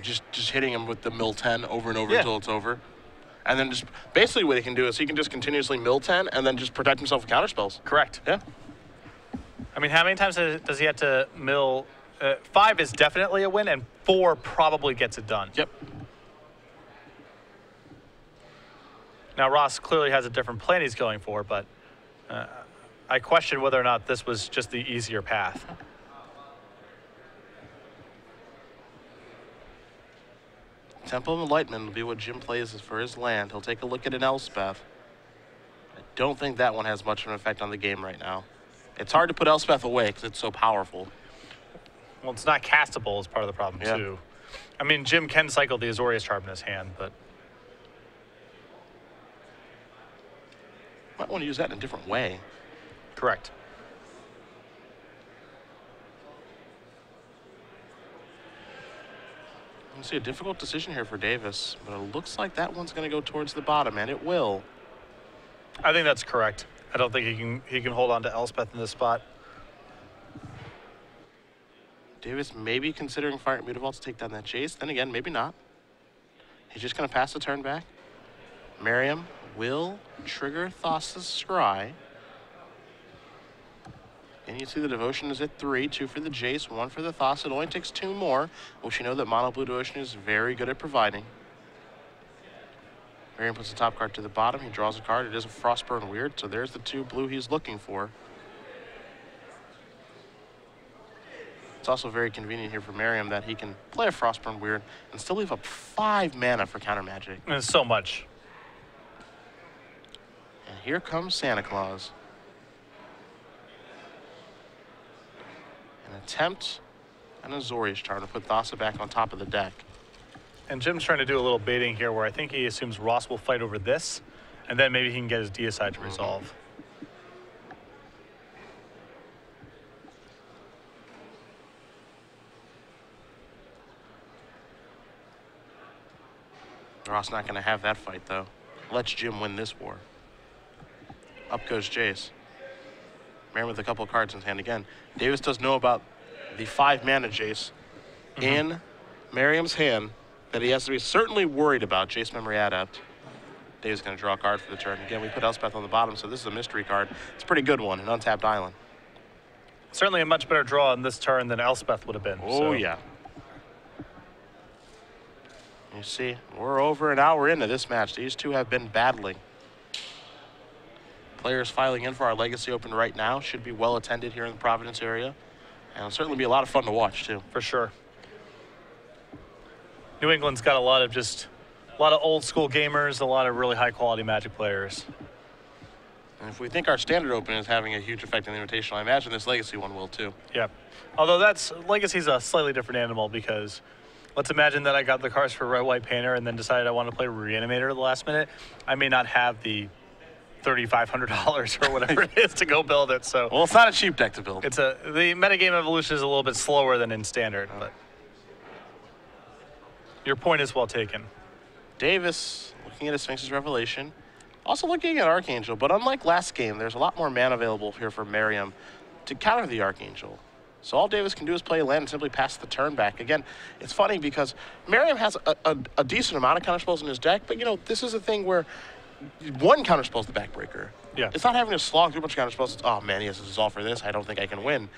[SPEAKER 1] Just just hitting him with the mill 10 over and over
[SPEAKER 2] Yeah.
[SPEAKER 1] until it's over. And then just basically what he can do is he can just continuously mill 10 and then just protect himself with counter spells.
[SPEAKER 2] Correct.
[SPEAKER 1] Yeah.
[SPEAKER 2] I mean, how many times does does he have to mill? Uh, five is definitely a win, and four probably gets it done.
[SPEAKER 1] Yep.
[SPEAKER 2] Now, Ross clearly has a different plan he's going for, but uh, I question whether or not this was just the easier path.
[SPEAKER 1] Temple of Enlightenment will be what Jim plays for his land. He'll take a look at an Elspeth. I don't think that one has much of an effect on the game right now. It's hard to put Elspeth away because it's so powerful.
[SPEAKER 2] Well, it's not castable is part of the problem,
[SPEAKER 1] Yeah.
[SPEAKER 2] too. I mean, Jim can cycle the Azorius Charm in his hand, but
[SPEAKER 1] Might want to use that in a different way.
[SPEAKER 2] correct.
[SPEAKER 1] You see a difficult decision here for Davis, but it looks like that one's going to go towards the bottom, and it will.
[SPEAKER 2] I think that's correct. I don't think he can he can hold on to Elspeth in this spot.
[SPEAKER 1] Davis maybe considering firing Mutavault to take down that Jace. Then again, maybe not. He's just going to pass the turn back. Merriam will trigger Thassa's Scry. And you see the devotion is at three, two for the Jace, one for the Thassa. It only takes two more, which you know that Mono Blue Devotion is very good at providing. Merriam puts the top card to the bottom. He draws a card. It is a Frostburn Weird, so there's the two blue he's looking for. It's also very convenient here for Merriam that he can play a Frostburn Weird and still leave up five mana for counter magic.
[SPEAKER 2] It's so much.
[SPEAKER 1] And here comes Santa Claus. An attempt and Azorius trying to put Thassa back on top of the deck.
[SPEAKER 2] And Jim's trying to do a little baiting here where I think he assumes Ross will fight over this, and then maybe he can get his Deicide to mm-hmm. resolve. Mm -hmm.
[SPEAKER 1] Ross not going to have that fight, though. Let's Jim win this war. Up goes Jace. Merriam with a couple of cards in his hand again. Davis does know about the five mana Jace mm-hmm. in Merriam's hand that he has to be certainly worried about. Jace Memory Adept. Dave's going to draw a card for the turn. Again, we put Elspeth on the bottom, so this is a mystery card. It's a pretty good one, an untapped island.
[SPEAKER 2] Certainly a much better draw on this turn than Elspeth would have been.
[SPEAKER 1] Oh,
[SPEAKER 2] so-
[SPEAKER 1] yeah. You see, we're over an hour into this match. These two have been battling. Players filing in for our Legacy Open right now should be well attended here in the Providence area. And it'll certainly be a lot of fun to watch, too.
[SPEAKER 2] for sure. New England's got a lot of just a lot of old school gamers, a lot of really high quality Magic players.
[SPEAKER 1] And if we think our Standard Open is having a huge effect on the Invitational, I imagine this Legacy one will, too.
[SPEAKER 2] Yeah. Although that's Legacy's a slightly different animal because let's imagine that I got the cards for Red White Painter and then decided I want to play Reanimator at the last minute. I may not have the thirty-five hundred dollars or whatever it is to go build it. So
[SPEAKER 1] Well, it's not a cheap deck to build.
[SPEAKER 2] it's a the metagame evolution is a little bit slower than in standard, but your point is well taken.
[SPEAKER 1] Davis looking at his Sphinx's Revelation. Also looking at Archangel, but unlike last game, there's a lot more mana available here for Merriam to counter the Archangel. So all Davis can do is play land and simply pass the turn back. Again, it's funny because Merriam has a, a, a decent amount of counter spells in his deck, but you know, this is a thing where one counter spell is the backbreaker.
[SPEAKER 2] Yeah.
[SPEAKER 1] It's not having to slog through a bunch of counter spells. It's, oh man, he has to dissolve for this. I don't think I can win.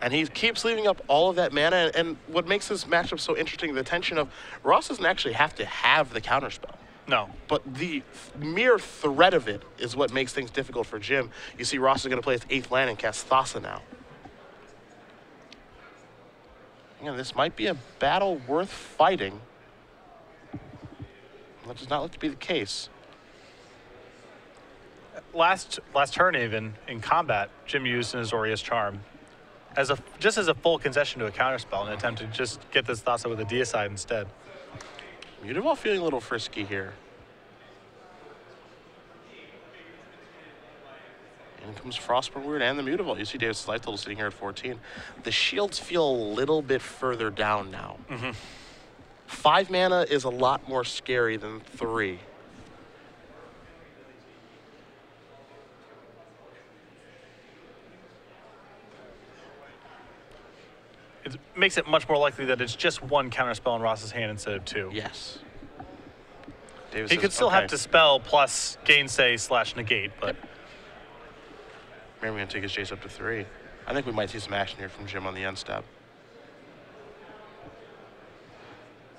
[SPEAKER 1] And he keeps leaving up all of that mana. And, and what makes this matchup so interesting, the tension of Ross doesn't actually have to have the counter spell.
[SPEAKER 2] No.
[SPEAKER 1] But the mere threat of it is what makes things difficult for Jim. You see, Ross is going to play his eighth land and cast Thassa now. Again, this might be a battle worth fighting. That does not look to be the case.
[SPEAKER 2] Last last turn even in combat, Jim used an Azorius Charm as a just as a full concession to a counterspell in an attempt to just get this Thassa with a Deicide instead.
[SPEAKER 1] Mutavault feeling a little frisky here. In comes Frostburn Weird and the Mutavault. You see Davis' life total sitting here at 14. The shields feel a little bit further down now. Mm-hmm. Five mana is a lot more scary than three.
[SPEAKER 2] It makes it much more likely that it's just one counterspell in Ross's hand instead of two.
[SPEAKER 1] Yes. Davis
[SPEAKER 2] He
[SPEAKER 1] says,
[SPEAKER 2] could still
[SPEAKER 1] "Okay."
[SPEAKER 2] have dispel plus gainsay slash negate, but
[SPEAKER 1] Maybe we're going to take his Jace up to three. I think we might see some action here from Jim on the end step.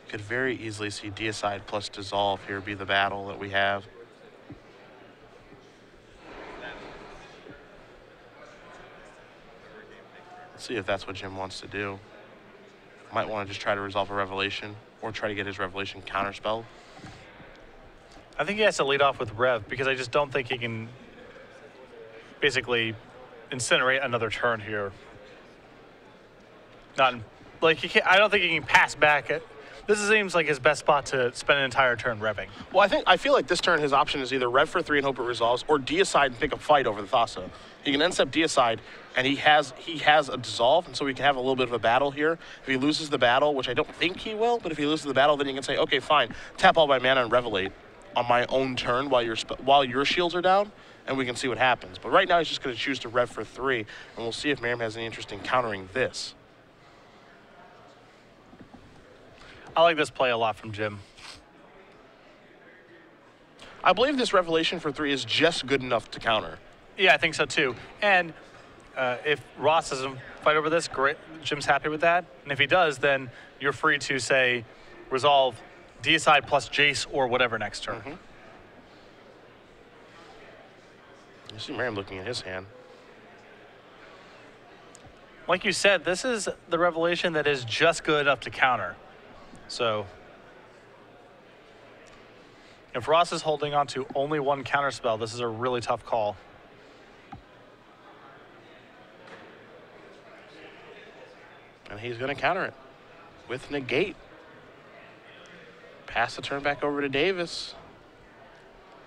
[SPEAKER 1] Could very easily see Deicide plus Dissolve here be the battle that we have. See if that's what Jim wants to do. Might want to just try to resolve a Revelation or try to get his Revelation counterspelled.
[SPEAKER 2] I think he has to lead off with Rev because I just don't think he can basically incinerate another turn here. Not like he can't, I don't think he can pass back. This seems like his best spot to spend an entire turn revving.
[SPEAKER 1] Well, I think I feel like this turn his option is either rev for three and hope it resolves, or deicide and pick a fight over the Thassa. He can end step deicide, and he has he has a dissolve, and so we can have a little bit of a battle here. If he loses the battle, which I don't think he will, but if he loses the battle, then he can say, okay, fine, tap all my mana and revelate on my own turn while your while your shields are down, and we can see what happens. But right now he's just going to choose to rev for three, and we'll see if Merriam has any interest in countering this.
[SPEAKER 2] I like this play a lot from Jim.
[SPEAKER 1] I believe this revelation for three is just good enough to counter.
[SPEAKER 2] Yeah, I think so too. And uh, if Ross doesn't fight over this, great. Jim's happy with that. And if he does, then you're free to say resolve Deicide plus Jace or whatever next turn.
[SPEAKER 1] You see Merriam looking at his hand.
[SPEAKER 2] Like you said, this is the revelation that is just good enough to counter. So if Ross is holding on to only one counterspell, this is a really tough call.
[SPEAKER 1] And he's going to counter it with negate. Pass the turn back over to Davis.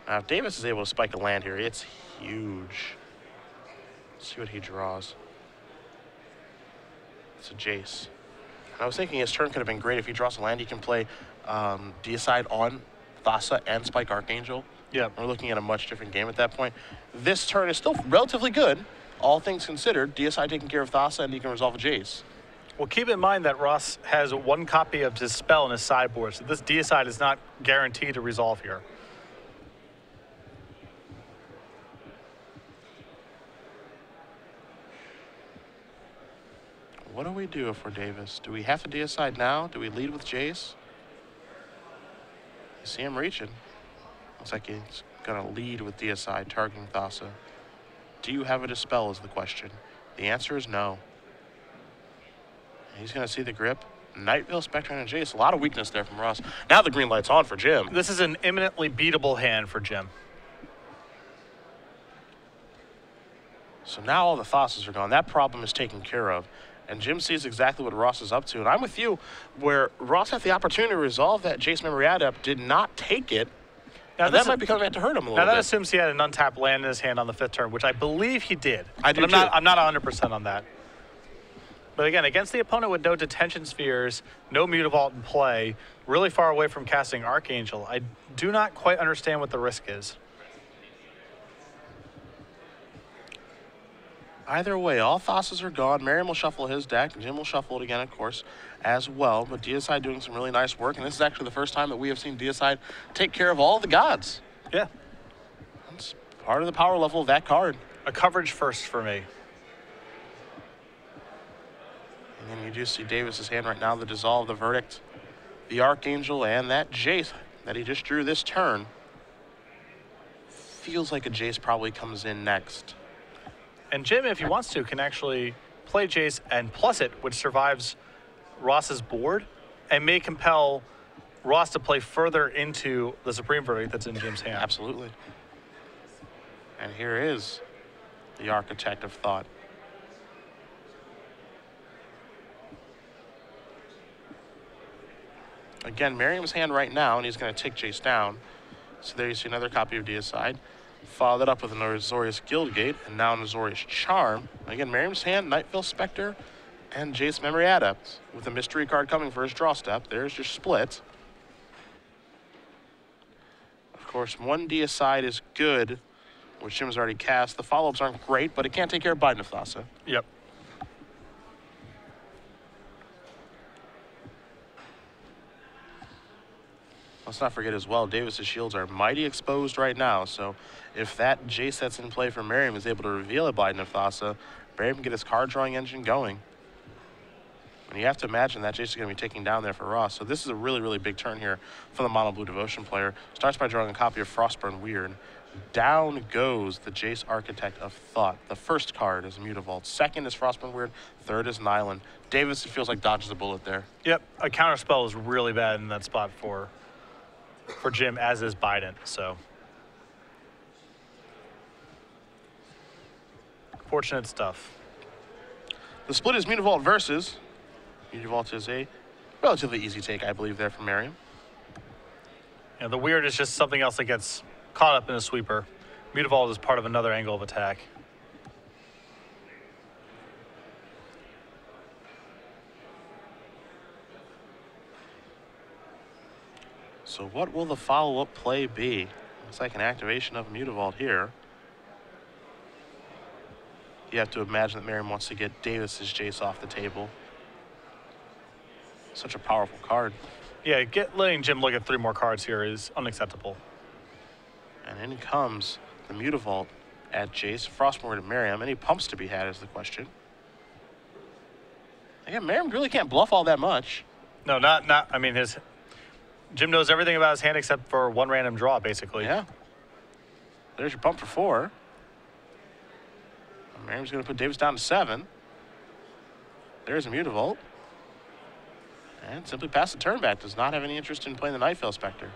[SPEAKER 1] Now, if Davis is able to spike a land here, it's huge. Let's see what he draws. It's a Jace. And I was thinking his turn could have been great if he draws a land. He can play um, Deicide on Thassa and Spike Archangel.
[SPEAKER 2] Yeah.
[SPEAKER 1] We're looking at a much different game at that point. This turn is still relatively good, all things considered. Deicide taking care of Thassa, and he can resolve a Jace.
[SPEAKER 2] Well, keep in mind that Ross has one copy of his spell in his sideboard, so this deicide is not guaranteed to resolve here.
[SPEAKER 1] What do we do if we're Davis? Do we have to deicide now? Do we lead with Jace? You see him reaching. Looks like he's gonna lead with deicide, targeting Thassa. Do you have a dispel is the question. The answer is no. He's gonna see the grip. Night Veil, Spectre, and Jace. A lot of weakness there from Ross. Now the green light's on for Jim.
[SPEAKER 2] This is an imminently beatable hand for Jim.
[SPEAKER 1] So now all the Thasses are gone. That problem is taken care of. And Jim sees exactly what Ross is up to. And I'm with you, where Ross had the opportunity to resolve that Jace Memory Adept, did not take it.
[SPEAKER 2] Now,
[SPEAKER 1] that might be coming back to hurt him a little bit.
[SPEAKER 2] Now that
[SPEAKER 1] bit.
[SPEAKER 2] assumes he had an untapped land in his hand on the fifth turn, which I believe he did.
[SPEAKER 1] I do
[SPEAKER 2] but I'm not. I'm not 100 percent on that. But again, against the opponent with no detention spheres, no Mutavault in play, really far away from casting Archangel, I do not quite understand what the risk is.
[SPEAKER 1] Either way, all Thasses are gone. Merriam will shuffle his deck. Jim will shuffle it again, of course, as well. But Deicide doing some really nice work. And this is actually the first time that we have seen Deicide take care of all the gods.
[SPEAKER 2] Yeah,
[SPEAKER 1] That's part of the power level of that card.
[SPEAKER 2] a coverage first for me.
[SPEAKER 1] And then you do see Davis's hand right now, the dissolve, the verdict, the Archangel, and that Jace that he just drew this turn. Feels like a Jace probably comes in next.
[SPEAKER 2] And Jim, if he wants to, can actually play Jace and plus it, which survives Ross's board, and may compel Ross to play further into the Supreme Verdict that's in Jim's hand.
[SPEAKER 1] Absolutely. And here is the Architect of Thought. Again, Merriam's hand right now, and he's going to take Jace down. So there you see another copy of Deicide. Follow that up with an Azorius Guildgate, and now an Azorius Charm. Again, Merriam's hand, Nightveil Spectre, and Jace Memory Adept. With a mystery card coming for his draw step. There's your split. Of course, one Deicide is good, which Jim's already cast. The follow-ups aren't great, but it can't take care of Bident of Thassa.
[SPEAKER 2] Yep.
[SPEAKER 1] Let's not forget as well, Davis's shields are mighty exposed right now. So if that Jace that's in play for Merriam is able to reveal a Bident of Thassa, Merriam can get his card drawing engine going. And you have to imagine that Jace is going to be taking down there for Ross. So this is a really, really big turn here for the Mono Blue Devotion player. Starts by drawing a copy of Frostburn Weird. Down goes the Jace Architect of Thought. The first card is Mutavault. Second is Frostburn Weird. Third is Nyland. Davis, it feels like dodges a bullet there.
[SPEAKER 2] Yep. A counter spell is really bad in that spot for for Jim, as is Bident. So fortunate stuff.
[SPEAKER 1] The split is Mutavault versus. Mutavault is a relatively easy take, I believe, there from Merriam.
[SPEAKER 2] Yeah, the weird is just something else that gets caught up in a sweeper. Mutavault is part of another angle of attack.
[SPEAKER 1] So what will the follow-up play be? Looks like an activation of Mutavault here. You have to imagine that Merriam wants to get Davis's Jace off the table. Such a powerful card.
[SPEAKER 2] Yeah, get letting Jim look at three more cards here is unacceptable.
[SPEAKER 1] And in comes the Mutavault at Jace, Frostburn and Merriam. Any pumps to be had is the question. Again, Merriam really can't bluff all that much.
[SPEAKER 2] No, not not. I mean, his Jim knows everything about his hand except for one random draw, basically.
[SPEAKER 1] Yeah. There's your pump for four. Merriam's going to put Davis down to seven. There's a Mutavault. And simply pass the turn back. Does not have any interest in playing the Nightveil Spectre.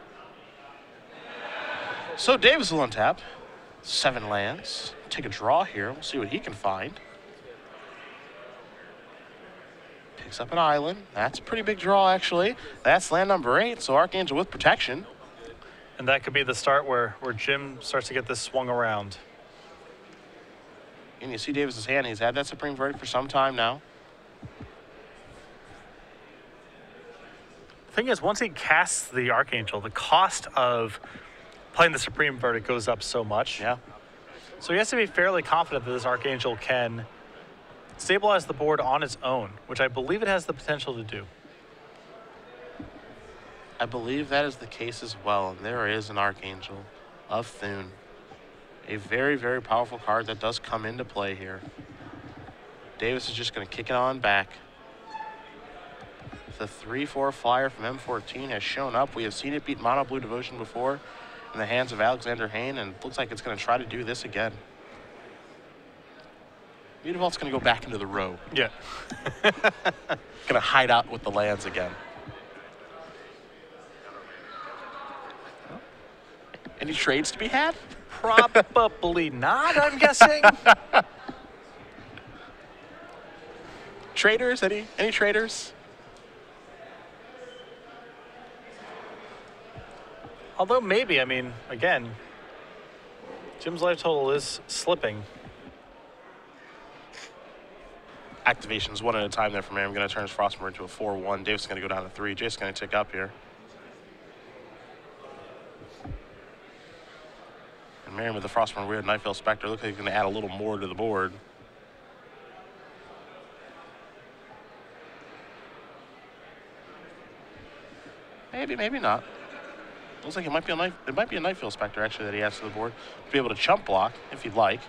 [SPEAKER 1] So Davis will untap. Seven lands. Take a draw here. We'll see what he can find. Picks up an island. That's a pretty big draw, actually. That's land number eight, so Archangel with protection.
[SPEAKER 2] And that could be the start where where Jim starts to get this swung around.
[SPEAKER 1] And you see Davis's hand. He's had that Supreme Verdict for some time now.
[SPEAKER 2] The thing is, once he casts the Archangel, the cost of playing the Supreme Verdict goes up so much.
[SPEAKER 1] Yeah.
[SPEAKER 2] So he has to be fairly confident that this Archangel can stabilize the board on its own, which I believe it has the potential to do.
[SPEAKER 1] I believe that is the case as well. And there is an Archangel of Thune. A very, very powerful card that does come into play here. Davis is just going to kick it on back. The 3-4 flyer from M14 has shown up. We have seen it beat Mono Blue Devotion before in the hands of Alexander Hayne, and it looks like it's going to try to do this again. Mutavault's going to go back into the row.
[SPEAKER 2] Yeah.
[SPEAKER 1] Going to hide out with the lands again. Any trades to be had?
[SPEAKER 2] Probably not, I'm guessing.
[SPEAKER 1] Traders? Any any traders?
[SPEAKER 2] Although maybe, I mean, again, Jim's life total is slipping.
[SPEAKER 1] Activations one at a time there for me. I'm going to turn his Frostburn into a 4-1. Davis is going to go down to 3. Jace's going to tick up here. And Merriam with the Frostburn Weird Nightveil Spectre. Looks like he's going to add a little more to the board. Maybe, maybe not. Looks like it might be a knife. It might be a Nightveil Spectre actually that he adds to the board to be able to chump block if you'd like.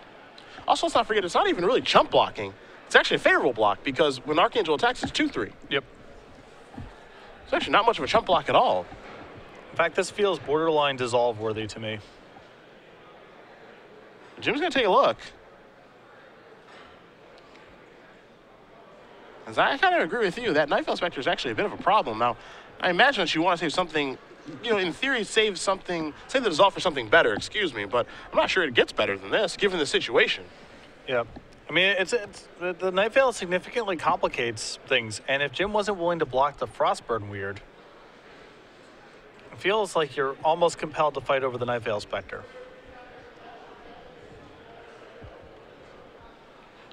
[SPEAKER 1] Also, let's not forget it's not even really chump blocking. It's actually a favorable block because when Archangel attacks, it's two three.
[SPEAKER 2] Yep.
[SPEAKER 1] It's actually not much of a chump block at all.
[SPEAKER 2] In fact, this feels borderline dissolve worthy to me.
[SPEAKER 1] Jim's gonna take a look. As I kind of agree with you, that Nightveil Spectre is actually a bit of a problem. Now, I imagine that you want to save something, you know, in theory, save something, save the dissolve for something better, excuse me, but I'm not sure it gets better than this, given the situation.
[SPEAKER 2] Yep. I mean, it's, it's the, the Nightveil significantly complicates things, and if Jim wasn't willing to block the Frostburn weird, it feels like you're almost compelled to fight over the Nightveil Spectre.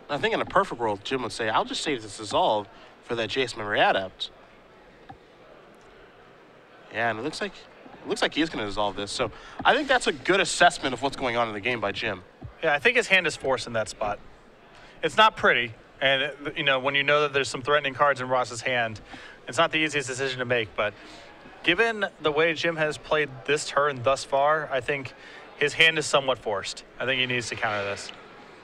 [SPEAKER 1] I think in a perfect world, Jim would say, I'll just save this dissolve for that Jace Memory Adept. Yeah, and it looks like it looks like he is going to dissolve this. So I think that's a good assessment of what's going on in the game by Jim.
[SPEAKER 2] Yeah, I think his hand is forced in that spot. It's not pretty, and you know when you know that there's some threatening cards in Ross's hand, it's not the easiest decision to make. But given the way Jim has played this turn thus far, I think his hand is somewhat forced. I think he needs to counter this.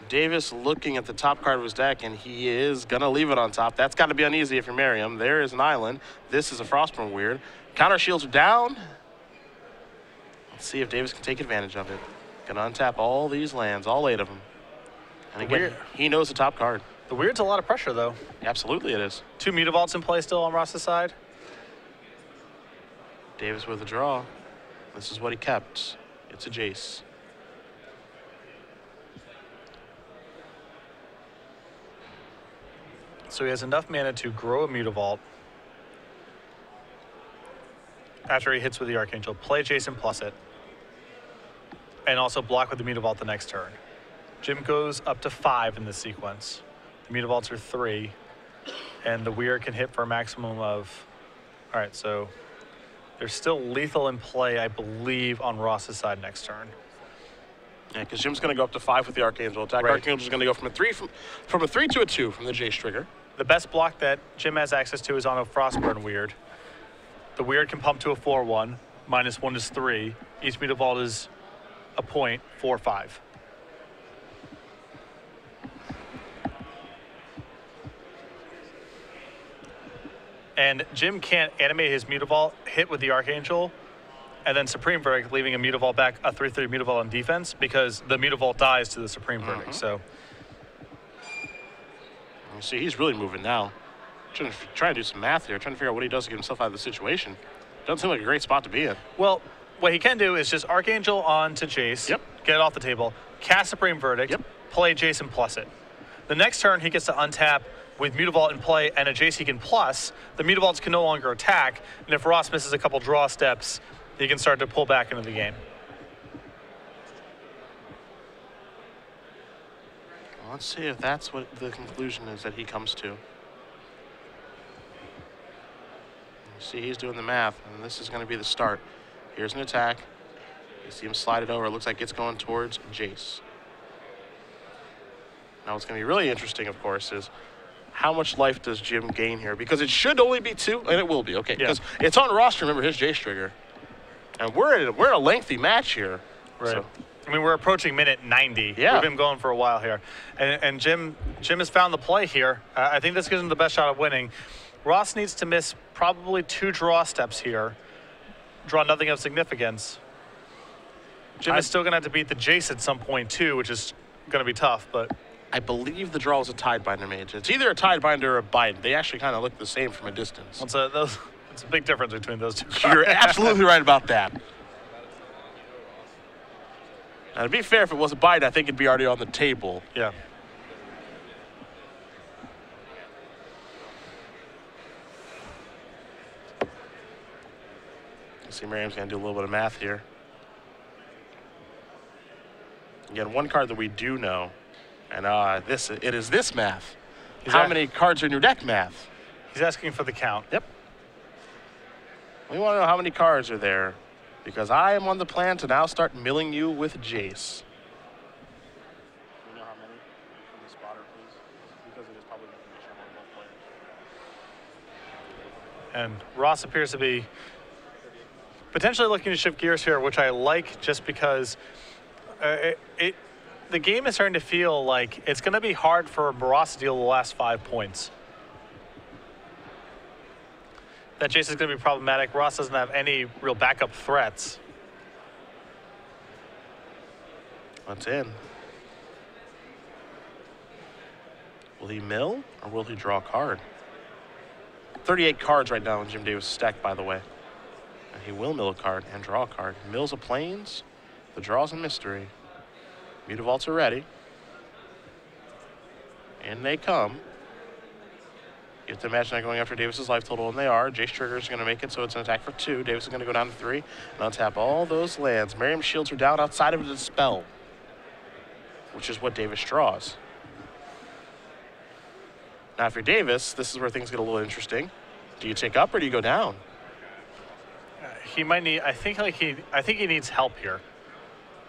[SPEAKER 1] Davis looking at the top card of his deck, and he is going to leave it on top. That's got to be uneasy if you're Merriam. There is an island. This is a Frostburn Weird. Counter shields are down. Let's see if Davis can take advantage of it. Gonna untap all these lands, all eight of them. And again,
[SPEAKER 2] Weird.
[SPEAKER 1] he knows the top card.
[SPEAKER 2] The weird's a lot of pressure though.
[SPEAKER 1] Absolutely it is.
[SPEAKER 2] Two Mutavaults in play still on Ross's side.
[SPEAKER 1] Davis with a draw. This is what he kept. It's a Jace.
[SPEAKER 2] So he has enough mana to grow a Mutavault. After he hits with the Archangel, play Jason plus it. And also block with the Mutavault the next turn. Jim goes up to five in the sequence. The Mutavaults are three. And the Weir can hit for a maximum of. All right, so there's still lethal in play, I believe, on Ross's side next turn.
[SPEAKER 1] Yeah, because Jim's gonna go up to five with the Archangel attack.
[SPEAKER 2] Right.
[SPEAKER 1] Archangel's gonna go from a three from from a three to a two from the Jace trigger.
[SPEAKER 2] The best block that Jim has access to is on a Frostburn Weird. The Weird can pump to a 4 1, minus 1 is 3. Each Mutavault is a point, 4 5. And Jim can't animate his Mutavault, hit with the Archangel, and then Supreme Verdict, leaving a Mutavault back, a 3 3 Mutavault on defense, because the Mutavault dies to the Supreme mm-hmm. Verdict. So.
[SPEAKER 1] You see, he's really moving now. Trying to, trying to do some math here, trying to figure out what he does to get himself out of the situation. Doesn't seem like a great spot to be in.
[SPEAKER 2] Well, what he can do is just Archangel on to Jace.
[SPEAKER 1] Yep.
[SPEAKER 2] Get it off the table. Cast Supreme Verdict.
[SPEAKER 1] Yep.
[SPEAKER 2] Play Jason plus it. The next turn, he gets to untap with Mutavault in play and a can plus. The Mutavaults can no longer attack. And if Ross misses a couple draw steps, he can start to pull back into the game.
[SPEAKER 1] Let's see if that's what the conclusion is that he comes to. see, he's doing the math, and this is going to be the start. Here's an attack. You see him slide it over. It looks like it's going towards Jace. Now, what's going to be really interesting, of course, is how much life does Jim gain here? Because it should only be two, and it will be, okay?
[SPEAKER 2] Yeah.
[SPEAKER 1] Because it's on roster, remember, his Jace trigger. And we're in, we're in a lengthy match here.
[SPEAKER 2] Right.
[SPEAKER 1] So,
[SPEAKER 2] I mean, we're approaching minute 90.
[SPEAKER 1] Yeah.
[SPEAKER 2] We've been going for a while here. And, and Jim Jim has found the play here. Uh, I think this gives him the best shot of winning. Ross needs to miss probably two draw steps here, draw nothing of significance. Jim
[SPEAKER 1] I-
[SPEAKER 2] is still going to have to beat the Jace at some point, too, which is going to be tough. But
[SPEAKER 1] I believe the draw is a Tidebinder mage. It's either a Tidebinder or a Bind. They actually kind of look the same from a distance.
[SPEAKER 2] it's a, those, it's a big difference between those two.
[SPEAKER 1] You're absolutely right about that. Now, to be fair, if it was a Bind, I think it'd be already on the table.
[SPEAKER 2] Yeah.
[SPEAKER 1] See, Merriam's going to do a little bit of math here. Again, one card that we do know, and uh, this it is this math.
[SPEAKER 2] Is
[SPEAKER 1] How
[SPEAKER 2] that-
[SPEAKER 1] many cards are in your deck math?
[SPEAKER 2] He's asking for the count.
[SPEAKER 1] Yep. We want to know how many cards are there, because I am on the plan to now start milling you with Jace. We know how many from the spotter, please, because it is public information on both players.
[SPEAKER 2] And Ross appears to be potentially looking to shift gears here, which I like just because uh, it, it the game is starting to feel like it's going to be hard for Ross to deal the last five points. That Jace is going to be problematic. Ross doesn't have any real backup threats.
[SPEAKER 1] That's in. Will he mill or will he draw a card? 38 cards right now in Jim Davis' stack, by the way. And he will mill a card and draw a card. Mills a planes. The draw's a mystery. Mutavaults are ready. And they come. You have to imagine not going after Davis's life total, and they are. Jace Trigger is going to make it, so it's an attack for two. Davis is going to go down to three and untap all those lands. Merriam's shields are down outside of a spell, which is what Davis draws. Now, if you're Davis, this is where things get a little interesting. Do you take up or do you go down?
[SPEAKER 2] Uh, he might need. I think like he. I think he needs help here.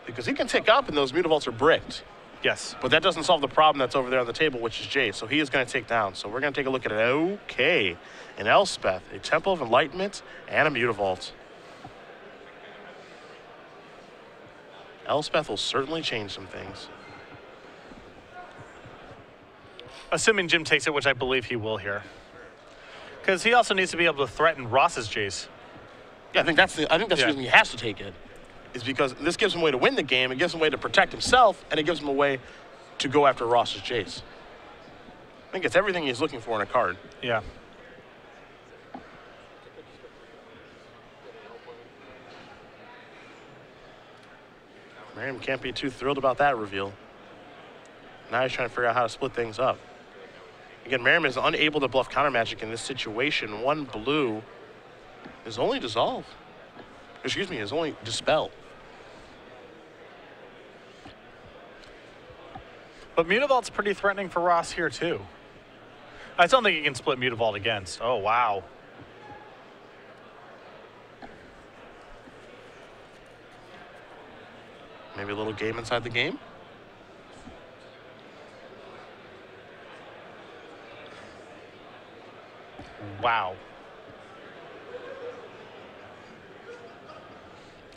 [SPEAKER 1] Because he can take up and those mutavaults are bricked.
[SPEAKER 2] Yes.
[SPEAKER 1] But that doesn't solve the problem that's over there on the table, which is Jay. So he is going to take down. So we're going to take a look at it. Okay. An Elspeth, a Temple of Enlightenment, and a Mutavault. Elspeth will certainly change some things.
[SPEAKER 2] Assuming Jim takes it, which I believe he will here. Because he also needs to be able to threaten Ross's Jace.
[SPEAKER 1] Yeah, I think that's the I think that's
[SPEAKER 2] Yeah.
[SPEAKER 1] the reason he has to take it. Is because this gives him a way to win the game, it gives him a way to protect himself, and it gives him a way to go after Ross's Jace. I think it's everything he's looking for in a card.
[SPEAKER 2] Yeah.
[SPEAKER 1] Merriam can't be too thrilled about that reveal. Now he's trying to figure out how to split things up. Again, Merriam is unable to bluff counter magic in this situation. One blue is only dissolve. Excuse me, is only dispel.
[SPEAKER 2] But Mutavault's pretty threatening for Ross here, too. I don't think he can split Mutavault against. Oh, wow.
[SPEAKER 1] Maybe a little game inside the game.
[SPEAKER 2] Wow.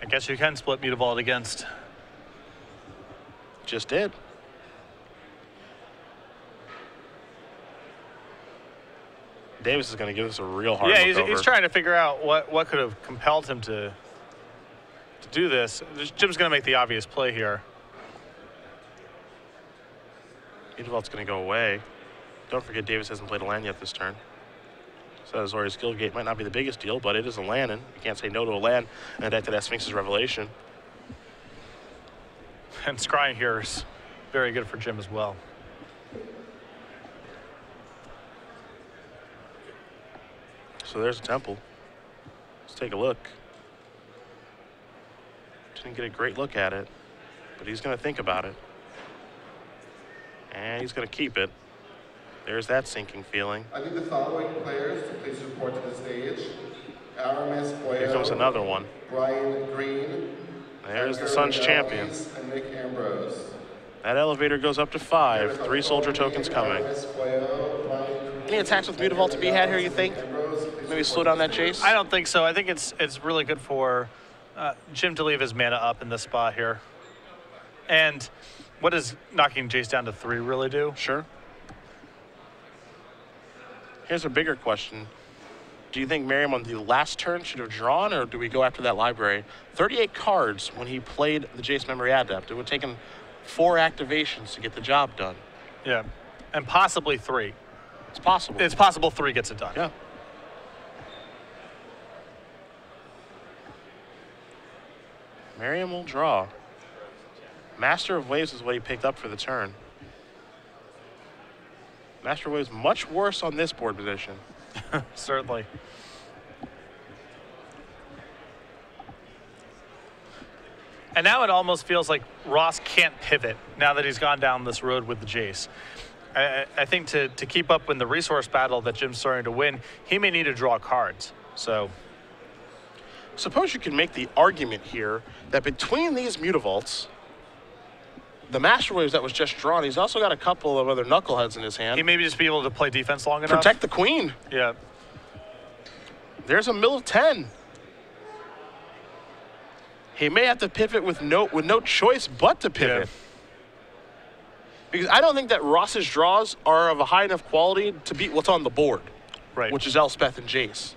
[SPEAKER 2] I guess you can split Mutavault against.
[SPEAKER 1] Just did. Davis is going to give us a real hard
[SPEAKER 2] yeah, he's, he's trying to figure out what, what could have compelled him to, to do this. Jim's going to make the obvious play here.
[SPEAKER 1] Edelvelt's going to go away. Don't forget Davis hasn't played a land yet this turn. So Azorius Guildgate might not be the biggest deal, but it is a land, and you can't say no to a land in a deck that Sphinx's Revelation.
[SPEAKER 2] And scrying here is very good for Jim as well.
[SPEAKER 1] So there's a temple. Let's take a look. Didn't get a great look at it, but he's going to think about it. And he's going to keep it. There's that sinking feeling.
[SPEAKER 3] I need the following players to please report to the stage. Aramis Puello,
[SPEAKER 1] Here comes another one.
[SPEAKER 3] Brian Green.
[SPEAKER 1] There's the Suns
[SPEAKER 3] Vidal
[SPEAKER 1] champion.
[SPEAKER 3] And Nick Ambrose.
[SPEAKER 1] That elevator goes up to five. Three soldier tokens coming.
[SPEAKER 3] Aramis Puello, Brian Green,
[SPEAKER 1] Any attacks with Mutavault to be had here, you think? Maybe slow down that Jace?
[SPEAKER 2] I don't think so. I think it's it's really good for uh, Jim to leave his mana up in this spot here. And what does knocking Jace down to three really do?
[SPEAKER 1] Sure. Here's a bigger question. Do you think Merriam on the last turn should have drawn, or do we go after that library? 38 cards when he played the Jace Memory Adept. It would take him four activations to get the job done.
[SPEAKER 2] Yeah, and possibly three.
[SPEAKER 1] It's possible.
[SPEAKER 2] It's possible three gets it done.
[SPEAKER 1] yeah. Merriam will draw. Master of Waves is what he picked up for the turn. Master of Waves much worse on this board position.
[SPEAKER 2] Certainly. And now it almost feels like Ross can't pivot now that he's gone down this road with the Jace. I, I- I think to, to keep up in the resource battle that Jim's starting to win, he may need to draw cards. So,
[SPEAKER 1] Suppose you can make the argument here that between these mutavaults, the Master Waves that was just drawn, he's also got a couple of other knuckleheads in his hand.
[SPEAKER 2] he may just be able to play defense long enough.
[SPEAKER 1] Protect the queen.
[SPEAKER 2] Yeah.
[SPEAKER 1] There's a mill of 10. He may have to pivot with no with no choice but to pivot.
[SPEAKER 2] Yeah.
[SPEAKER 1] Because I don't think that Ross's draws are of a high enough quality to beat what's on the board,
[SPEAKER 2] Right.
[SPEAKER 1] which is Elspeth and Jace.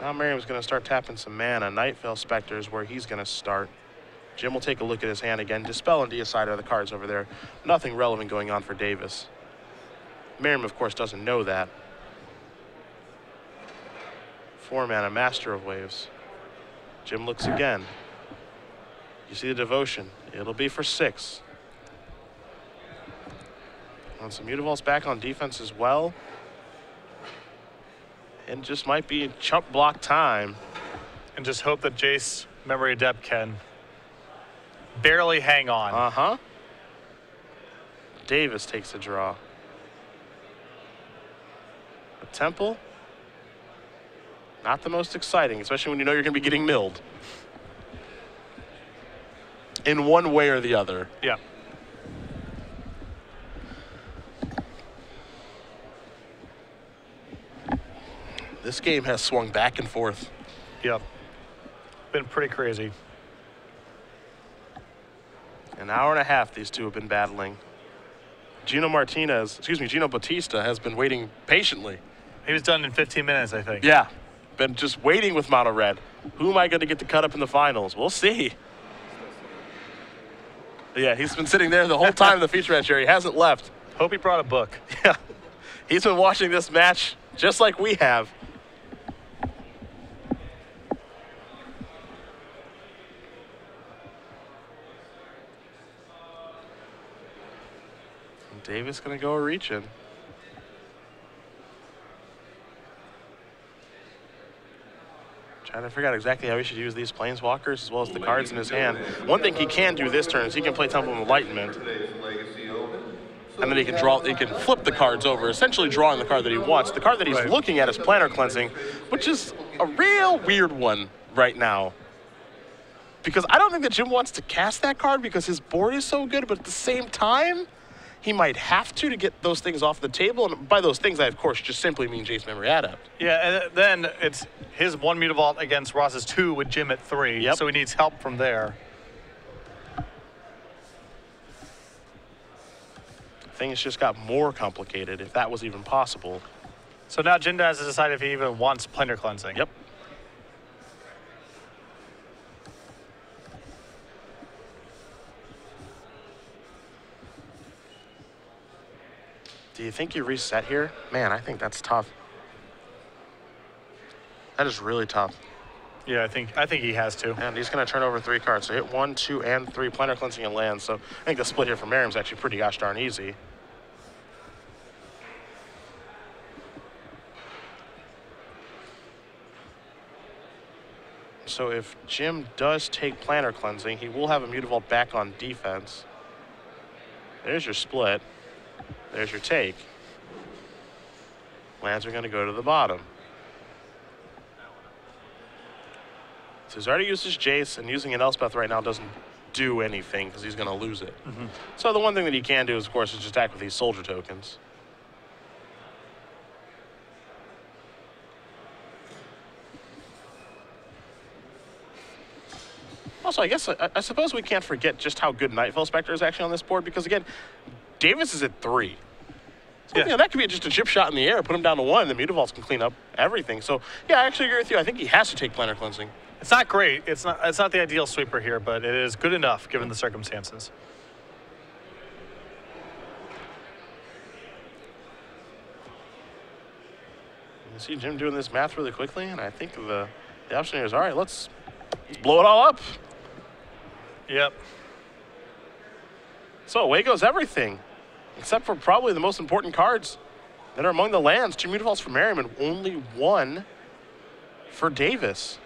[SPEAKER 1] Now Merriam's going to start tapping some mana. Nightveil Spectre is where he's going to start. Jim will take a look at his hand again. Dispel and Deicide are the cards over there. Nothing relevant going on for Davis. Miriam, of course, doesn't know that. Four mana, Master of Waves. Jim looks again. You see the devotion. It'll be for six. And some Mutavault's back on defense as well. And just might be chump block time.
[SPEAKER 2] and just hope that Jace Memory Adept can barely hang on.
[SPEAKER 1] Uh huh. Davis takes a draw. A temple. Not the most exciting, especially when you know you're going to be getting milled. In one way or the other.
[SPEAKER 2] yeah.
[SPEAKER 1] This game has swung back and forth.
[SPEAKER 2] Yep. Been pretty crazy.
[SPEAKER 1] An hour and a half these two have been battling. Gino Martinez, excuse me, Gino Batista has been waiting patiently.
[SPEAKER 2] He was done in 15 minutes, I think.
[SPEAKER 1] Yeah, been just waiting with Mono Red. Who am I going to get to cut up in the finals? We'll see. Yeah, he's been sitting there the whole time in the feature match area. He hasn't left.
[SPEAKER 2] Hope he brought a book.
[SPEAKER 1] Yeah, he's been watching this match just like we have. Davis gonna go reach reaching. Trying to figure out exactly how he should use these planeswalkers as well as the cards in his hand. One thing he can do this turn is he can play Temple of Enlightenment
[SPEAKER 3] Today's Legacy Open.
[SPEAKER 1] and then he can draw he can flip the cards over essentially drawing the card that he wants the card that he's
[SPEAKER 2] Right.
[SPEAKER 1] looking at is planar cleansing which is a real weird one right now because i don't think that jim wants to cast that card because his board is so good but at the same time he might have to to get those things off the table and by those things i of course just simply mean jace memory adept
[SPEAKER 2] Yeah, and then it's his one meter Mutavault against Ross's two with Jim at three.
[SPEAKER 1] Yep.
[SPEAKER 2] So he needs help from there.
[SPEAKER 1] things just got more complicated if that was even possible
[SPEAKER 2] So now Jim has to decide if he even wants planar cleansing.
[SPEAKER 1] yep Do you think you reset here? Man, I think that's tough. That is really tough.
[SPEAKER 2] Yeah, I think I think he has to.
[SPEAKER 1] And he's going to turn over three cards. So hit one, two, and three. Planar cleansing and lands. So I think the split here for Merriam's actually pretty gosh darn easy. So if Jim does take planar cleansing, he will have a Mutavault back on defense. There's your split. There's your take. Lands are going to go to the bottom. So he's already used his Jace, and using an Elspeth right now doesn't do anything because he's going to lose it. Mm-hmm. So the one thing that he can do, is, of course, is just attack with these soldier tokens. Also, I guess I, I suppose we can't forget just how good Nightveil Spectre is actually on this board because again, Davis is at three. So,
[SPEAKER 2] Yeah.
[SPEAKER 1] you know, that could be just a chip shot in the air, put him down to one, the Mutavaults can clean up everything. So yeah, I actually agree with you. I think he has to take planar cleansing.
[SPEAKER 2] It's not great. It's not. It's not the ideal sweeper here, but it is good enough given the circumstances.
[SPEAKER 1] You see Jim doing this math really quickly, and I think the the option here is all right. Let's let's blow it all up.
[SPEAKER 2] Yep.
[SPEAKER 1] So away goes everything, except for probably the most important cards that are among the lands. Two Mutavaults for Merriam, only one for Davis.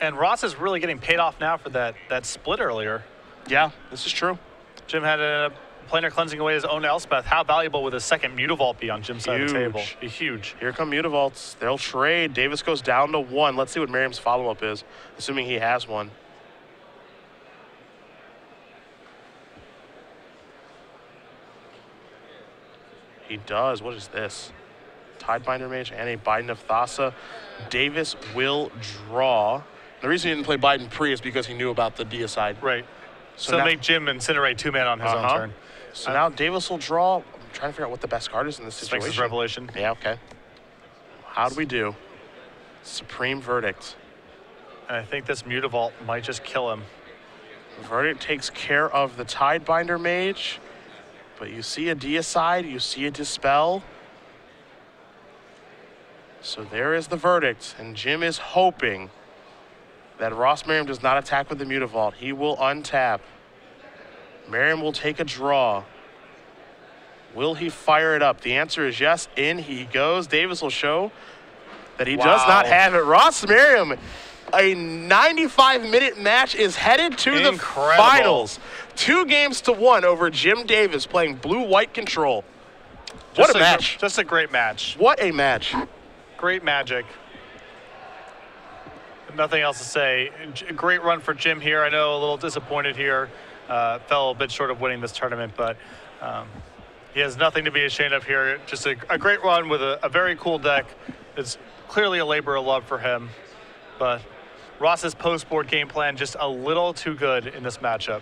[SPEAKER 2] And Ross is really getting paid off now for that that split earlier.
[SPEAKER 1] Yeah, this is true.
[SPEAKER 2] Jim had a planar cleansing away his own Elspeth. How valuable would a second Mutavault be on Jim's side of the table?
[SPEAKER 1] Huge.
[SPEAKER 2] Be huge.
[SPEAKER 1] Here come Mutavaults. They'll trade. Davis goes down to one. Let's see what Merriam's follow up is, assuming he has one. He does. What is this? Tidebinder Mage and a Bident of Thassa. Davis will draw. The reason he didn't play Bident pre is because he knew about the deicide.
[SPEAKER 2] Right.
[SPEAKER 1] So
[SPEAKER 2] So,
[SPEAKER 1] now-
[SPEAKER 2] make Jim incinerate two men on his
[SPEAKER 1] Uh-huh.
[SPEAKER 2] own turn.
[SPEAKER 1] So now Davis will draw. I'm trying to figure out what the best card is in this
[SPEAKER 2] Sphinx's
[SPEAKER 1] situation.
[SPEAKER 2] Revelation.
[SPEAKER 1] Yeah, okay. How do we do? Supreme Verdict.
[SPEAKER 2] And I think this Mutavault might just kill him.
[SPEAKER 1] Verdict takes care of the Tidebinder Mage, but you see a Deicide, you see a Dispel. So there is the verdict, and Jim is hoping that Ross Merriam does not attack with the Mutavault. He will untap. Merriam will take a draw. Will he fire it up? The answer is yes. In he goes. Davis will show that he does not have it. Ross Merriam, a 95 minute match is headed to the
[SPEAKER 2] Incredible.
[SPEAKER 1] finals. Two games to one over Jim Davis playing blue white control. What
[SPEAKER 2] Just
[SPEAKER 1] a match.
[SPEAKER 2] Just a great match.
[SPEAKER 1] What a match.
[SPEAKER 2] Great magic. Nothing else to say. Great run for Jim here. I know a little disappointed here. Uh, fell a bit short of winning this tournament, but um, he has nothing to be ashamed of here. Just a, a great run with a, a very cool deck. It's clearly a labor of love for him, but Ross's post board game plan just a little too good in this matchup.